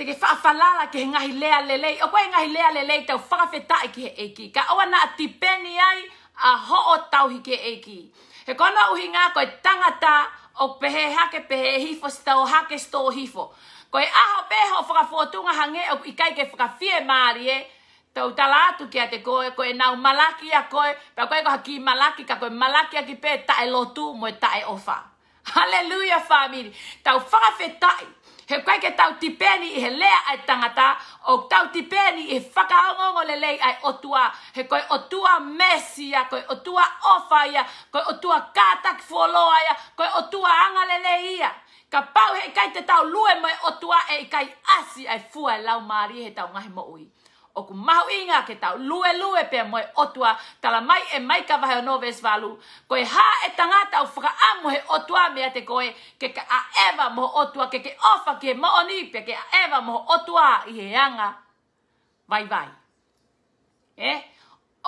te ke whaafalala ke he ngahi lea lelei. O koe ngahi lea lelei fa whakawhetae ke he eki. Ka awa na tipeni ai a ho o tau hi ke eki. He kona uhi ngā koe tangata o pehe hake pehe fo e hifo si tau hake sto o hifo. Koe aho peho o whakafuotunga hange o i kai ke whakafie maari e tau tala atu ki a te koe, koe nau malaki a koe, pia ko koha ki malaki ka koe malaki a ki pe tae lotu moe tae ofa. Hallelujah family, tau fa tae. He kwa ke tau tipeni i he lea ai tangata, o tau peni i whaka angongo le lei ai otua. He koi otua mesia, koi otua ofaia, koi otua kātak fuoloa ia, koe otua anga le lei ia. Ka pau he kai te tau lue mai otua e kai asi ai fua e lau maari he tau ngahi mo ui o ku mahu inga ke tau lue lue pe moe otua tala mai e mai ka vahe o no ves valu ko e ha e tangata o whaka amu he otua mea te koe ke ka a eva mo otua ke ke ofa ke maoni pe ke a eva mo otua i he anga vai vai E?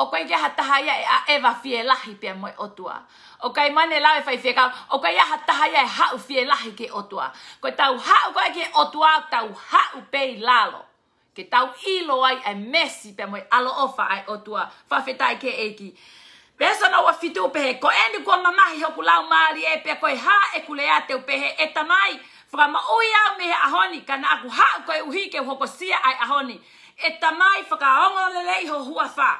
o koe ke hataha ia e a eva fie lahi pe moe otua o kai mane lawe fai fie kau o kai ia hataha ia e hau fie lahi ke otua ko tau hau koe ke otua tau hau pei lalo ke tau ilo ai e mesi pe moi alo ofa ai o tua fafetai ke eki. Pesa na wa fitu pehe, ko eni kua mamahi hoku lau maari e pe koe ha e kule a teu pehe e tamai, fra ma ui au mehe ahoni, kana aku ha koe uhike hoko sia ai ahoni. E tamai whaka ongo lele iho hua wha.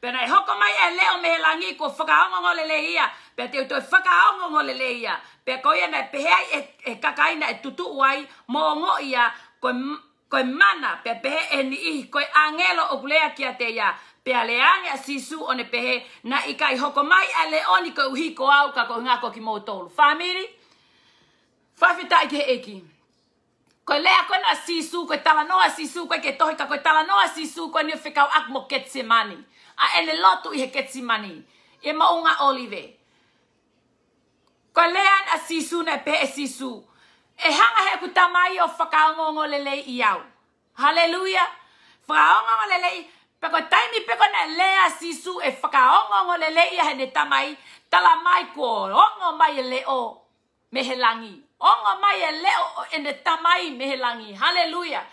Pena e hoko mai e leo mehe langi ko whaka ongo ngolele ia, pe teo toi whaka ongo ngolele ia, pe koe ana e pehe ai e, e kakaina e tutu uai, mo ongo ia, koe koe mana pe pehe e ni ihi koe angelo o kulea ki a te ia. Pe a leange a sisu o ne pehe na i kai hoko mai a leoni koe uhi ko au ka koe ngako ki mōtolu. Whamiri, whawhita i te eki. Koe lea koe na sisu, koe talanoa sisu, koe ke tohika, koe talanoa sisu, koe ni whikau ak mo ketse mani. A ene lotu i he ketse mani. E maunga olive. Koe lea na sisu na pehe sisu. Koe lea na sisu na pehe sisu e hanga he kutamai o whakaongo ngō lelei i au. Hallelujah! Whakaongo ngō lelei, peko taimi peko na lea sisu e whakaongo ngō lelei a hene tamai, tala mai ko ongo mai e leo mehelangi. Ongo mai e leo e tamai mehelangi. Hallelujah!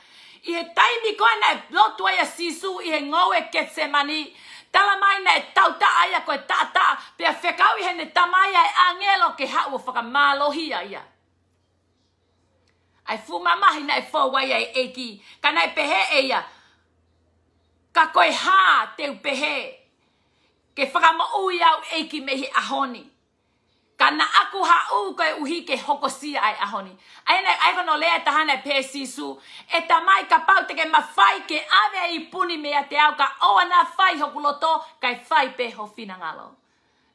I he taimi koe na e blotua ya sisu i he ngou e ketsemani, tala mai na e tauta aia koe tata, pia whekau i ne tamai a e angelo ke hau o whakamalohia ia. Ai fu mamahi nai e fo wai ai eki. Ka nai pehe eia. Ka koe ha teu pehe. Ke whakama ui au eki mehi ahoni. Kana aku ha u koe uhi ke hoko si ai ahoni. Ai na ai kono lea tahana pe sisu. E ta mai ka pau teke ma fai ke ave ai puni mea te au ka oa na fai hoku loto kai fai pe ho fina ngalo.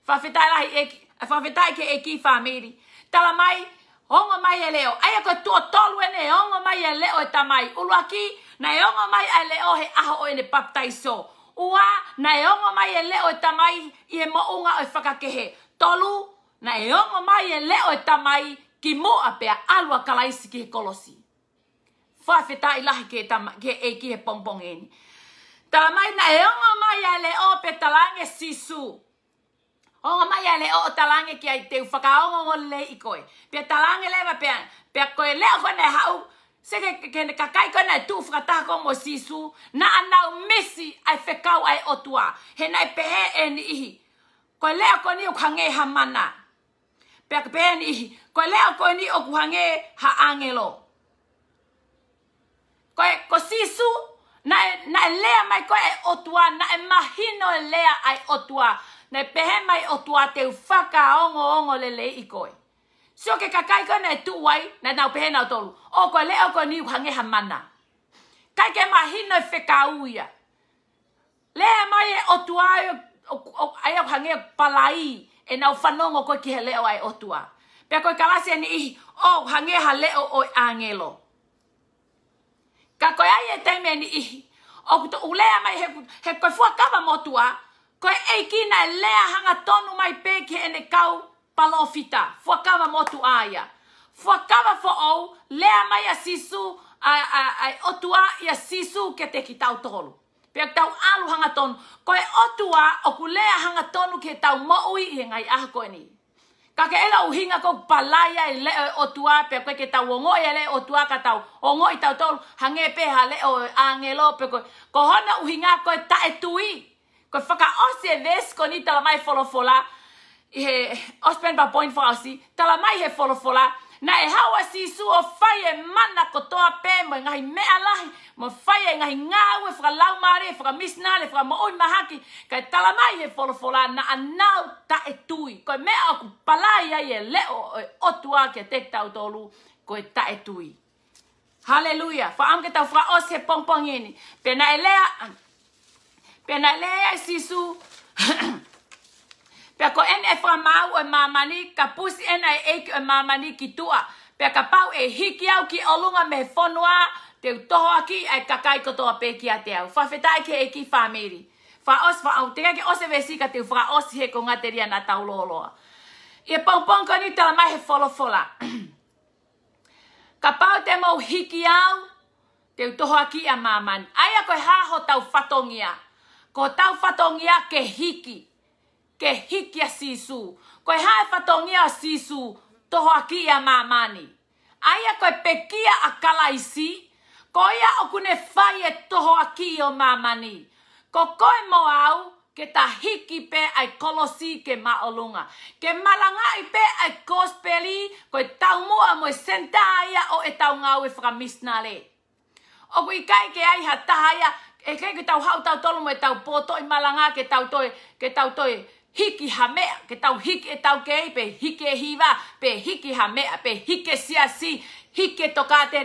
Fafetai lahi eki. Fafetai ke eki famiri. Tala mai. Tala mai ongo mai e leo. Aia koe tua tolu e ne ongo mai e leo e tamai. Ulu aki, na e ongo mai e leo he aho o e ne baptaiso. Ua, na e ongo mai e leo e tamai i e maunga o e whakakehe. Tolu, na e ongo mai e leo e tamai ki moa pea alua kalaisi ki he kolosi. Whawhetā i lahi ke, tama, ke e ki he pompong eni. Tala mai na e ongo mai e leo pe talange sisu. Tala mai na e ongo mai e leo pe talange sisu. O nga mai ale o talange ki ai te ufaka o ngong o le i koe. Pia talange le ma pia, pia koe le o ne hau, se ke ke ne kakai koe ne tu frata ko mo sisu, na anau mesi ai fekau ai o tua. He nai pehe e ni ihi. Koe le ko ni ukhange ha mana. pe ke pehe ni ihi. Koe le ko ni o ukhange ha angelo. Koe ko sisu, na e, na le lea mai koe e o tua, na e mahino e ai o tua ne pehe mai o tua teu whaka ongo ongo le i koe. So ke kakai koe ne tu wai, ne nau pehe nau tolu, o koe le o ni niu hangeha mana. Kai ke mahino e whika uia. Le mai e o tua e o, o, o, o hangeha palai e nau whanongo koe ki he leo ai o tua. Pea koe kalase ni ihi, o hangeha leo o angelo. Ka koe ai e teime ni ihi, o kuto ulea mai he, he koe fua motua, Ko e eiki na e lea hanga tonu mai peke e kau palofita. Fuakawa motu aia. Fuakawa fo au, lea mai a sisu, a, a, a, a otua i a sisu ke te ki tau tolu. Pia tau alu hanga tonu. Ko e otua o ku lea hanga tonu ke tau maui i ngai aha koe ni. Ka ke ela uhinga ko palaya e le o tua pe ko ke tau ngo e le o ka tau o tau tau hange pe ha o angelo pe ko ko hana uhinga ko ta e tui Ko faka osi e ves ni tala mai folofola. He, ospen pa point for osi. Tala mai he folofola. Na e hawa si su o fai e mana ko toa pe mo e ngahi mea lahi. Mo fai e ngahi ngāwe whaka lau e whaka misnale, e whaka mo oi mahaki. Ka e tala mai he folofola na anau ta e tui. Ko e mea aku palai ai e leo e otua ki a tek tau tolu. Ko e ta e tui. Hallelujah. Fa am ke tau fra os he pong pong ini. Pena e Pena le sisu. Pea ko ene e whamau e mamani, ka pusi ena e eiki e mamani ki tua. Pea ka pau e hiki au ki olunga me whonua, te toho aki e kakai kotoa pe ki a te au. Whawhetai ke e ki whamiri. Wha os, wha au, tega ke ose vesika te wha os he ko ngateria na tau loloa. E pongpong ka ni tala mai he wholofola. ka pau te mau hiki au, te toho aki a mamani. Aia koe haho tau fatongia. Aia haho tau fatongia. Ko tau fatongia ke hiki. Ke hiki a sisu. Ko e hae fatongia a sisu. Toho a kia mamani. Aia ko e pekia a kalaisi. Ko ia o kune fai e toho a kia mamani. Ko koe mo au. Ke ta hiki pe ai kolosi ke maolunga. Ke malanga i pe ai kospeli. Ko e tau mua mo e senta aia o e tau ngau e whakamisna le. O kui kai ke ai ha taha ia e ke ke tau hau tau tolu me tau poto i malanga ke tau toi, ke tau toi hiki hamea, ke tau hiki e tau kei, pe hiki e hiva, pe hiki hamea, pe hiki e si, hiki e toka te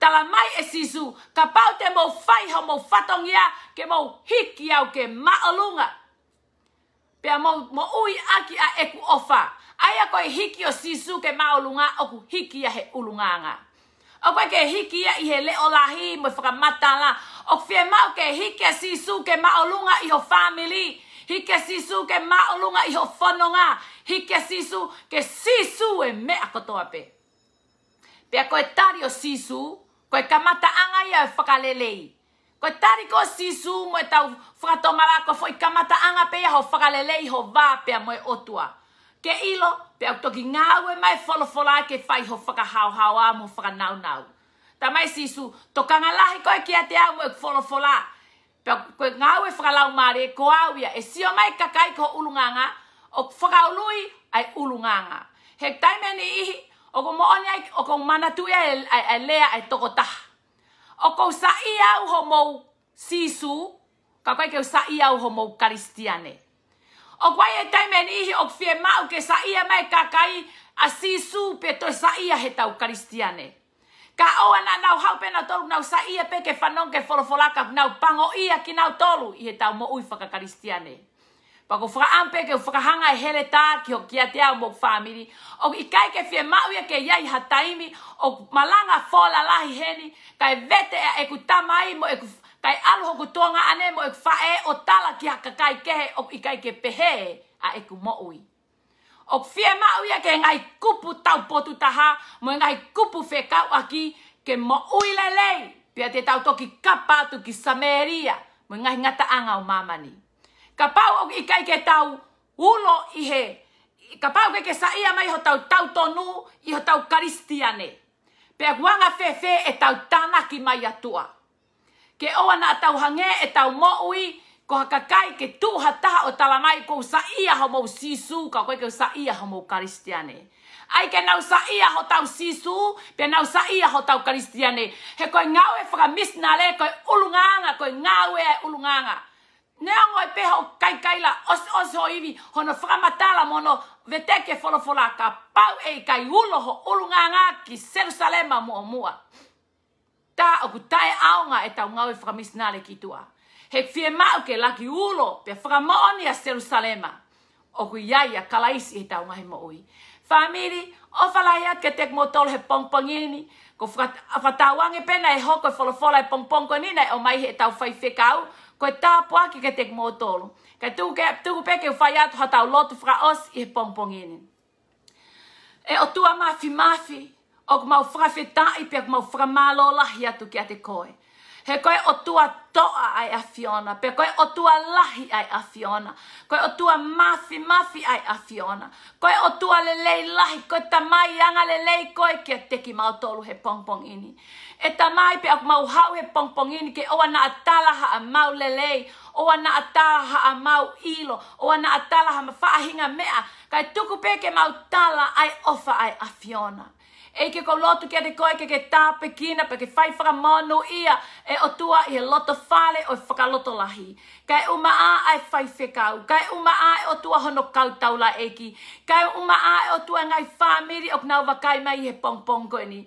Tala mai e sisu, ka pau te mou fai hau mou fatongia, ke mou hiki au ke maalunga. Pe a mou, mou ui aki a eku ofa, aia koe hiki o sisu ke maalunga, oku hiki a he ulunganga. O pa ke hiki ia i he leo lahi mo whakamata la. O fie mau ke hiki a sisu ke maolunga i ho family. Hiki a sisu ke maolunga i ho whanonga. Hiki a sisu ke sisu e me a kotoa pe. Pea koe tari o sisu, koe kamata anga ia e whakalelei. Koe tari ko sisu mo tau whakatongara koe fo i kamata anga pe ia ho whakalelei ho vā pea mo e otua ke ilo pe au toki ngā ue mai wholofola ke whai ho whakahau hau a mo whakanau nau. Ta mai sisu, to kanga lahi koe ki a te au e wholofola. Pe au koe ngā ue whakalau māre ko au ia, e sio mai kakai ko ulunganga, o whakaului ai ulunganga. He taime ni ihi, o ko moone ai, o ko mana tuia e, e, e lea e toko taha. O ko sa ia uho mou sisu, ka koe keu sa ia uho mou karistiane. Karistiane. O kwa ye taime ni ihi ok fie mau ke sa ia mai kakai a si su pe to sa ia he tau karistiane. Ka oa na nau hau pena tolu nau sa ia pe ke fanon ke folofolaka nau o ia ki nau tolu i he tau mo uifaka karistiane. Pako whaka ampe ke whakahanga e hele ta ki o kia te au mok whamiri. O i kai ke whie maui ke iai ha taimi o malanga fola lahi heni ka e vete e ku tamai mo e ku kai alo hoko tonga ane mo e fae o tala ki haka kai kehe o i kai ke pehe a e ku moui. O fie maui a ke ngai kupu tau potu taha mo e ngai kupu fe kau aki ke moui le lei pia te tau toki kapa tu ki sameria mo e ngai ngata anga o mamani. Ka pau o i kai ke tau ulo i he ka pau ke ke saia mai ho tau tau tonu i ho tau karistiane. Pea guanga fe fe e tau tana ki mai atua ke oa na tau hange e tau moui, ko haka kai ke tu hataha o talamai ko sa ia ho mo sisu ka ko ke sa ia ho mo kristiane ai ke nau sa ia ho tau sisu pe nau sa ia ho tau kristiane he ko ngawe fra mis na le ko ulunganga ko ngawe e ulunganga ne ango e peho kai kai la os os ho iwi hono no fra matala mono vete ke pau e kai ulo ho ulunganga ki Jerusalem mo mua ta o ku tai aonga e tau ngau e whakamisinale ki tua. He fie mau ke laki ulo pe whakamaoni a Serusalema o ku iai a kalaisi e tau ngahe maui. Whamiri, o whalaia ke tek motol he pongpongini, ko whatawange pena e hoko e wholofola e pongpongonina e o mai he tau whaifekau, ko e tāpua ki ke tek motol. Ka tuku, ke, tuku peke u whaiatu hatau lotu whakaos i he pongpongini. E o tua mafi mafi, o ka mau whakawhetai pia ka mau whakamalo lahi atu ki a koe. He koe o tua toa ai a Fiona, pe koe o tua lahi ai a Fiona, koe o tua mafi mafi ai a Fiona, koe o tua lelei lahi, koe tamai anga lelei koe ke teki mau tolu he pongpong ini. E tamai pe aku mau hau he pongpong ini ke oa na atala a mau lelei, oa na atala a mau ilo, oa na atala ha mea, kai tuku pe ke mau tala ai ofa ai a Fiona e ke ko lotu ke ko ke ke ta pe kina pe ke fai fra mano ia e o tua e loto fale o faka loto lahi kai uma a ai fai fe kau kai uma a e o tua hono kau tau la e ki kai uma a e o tua ngai family ok nau vakai mai he pong pong ni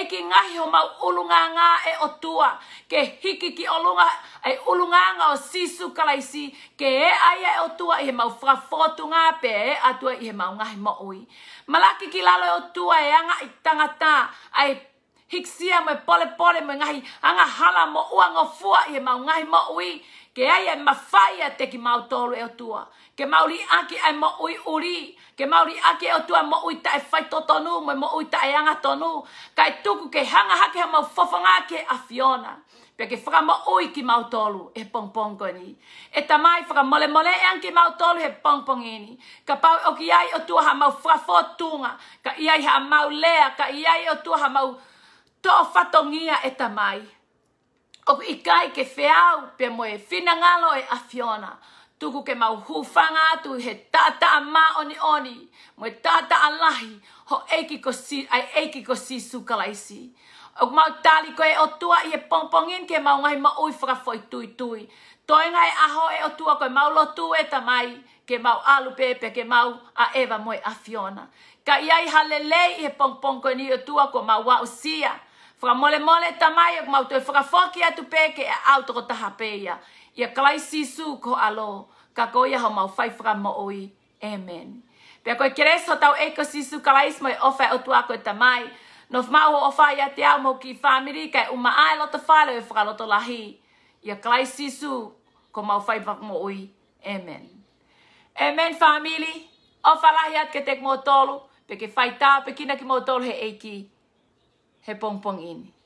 e ki ngai ho mau ulunga nga e o tua ke hiki ki olunga e ulunga nga o sisu kalaisi ke e ai e o tua e mau fra fotunga pe e atua e mau ngai mo ui malaki ki lalo e o tua e anga i tangata ai hiksia me pole pole me ngai anga hala mo uanga fua i e mau ngai mo ui ke ai e mawhaia te ki mau tolu e otua. Ke mauri aki ai mo ui uri. Ke mauri aki e otua mo ui ta e whai totonu, mo ui ta e anga tonu. Kai tuku ke hanga hake ha mau fofanga ke a pe ke fra ma oi ki ma e pong pong ko ni e ta mai mole mole e anke ma tolu e pong pong e ni ka pa o ki ai o tu ha ma fra fo tunga ka i ha ma lea ka i o tu mau ma to fa e ta o i kai ke feau pe moe e ngalo e afiona tuku ke mau hufanga tu he tata ma oni oni mo tata alahi ho eki ko si ai sukalaisi. O mau tali koe o tua i e pongpongin ke mau ngai ma ui whakafoi tui tui. Toi ngai aho e o tua koe mau lotu e tamai ke mau alu pepe ke mau a eva moe a Fiona. Ka iai halelei i e pongpong koe ni o tua koe mau wau sia. Fra mole mole tamai o mau tui whakafoki atu peke e au toko taha peia. Ia klai sisu ko alo ka koe iaho mau fai fra mo oi. Amen. Pea koe kereso tau eko sisu kalaismo e ofa e o tua koe tamai. No mau o fai te au mo ki family kai uma ai lo te fai le fa lo te lahi. Ia kai sisu ko mau fai vak mo ui. Amen. Amen family. O fa lahi at ke tek mo tolu pe ke fai ta pe kina ki mo tolu he eiki he pong pong ini.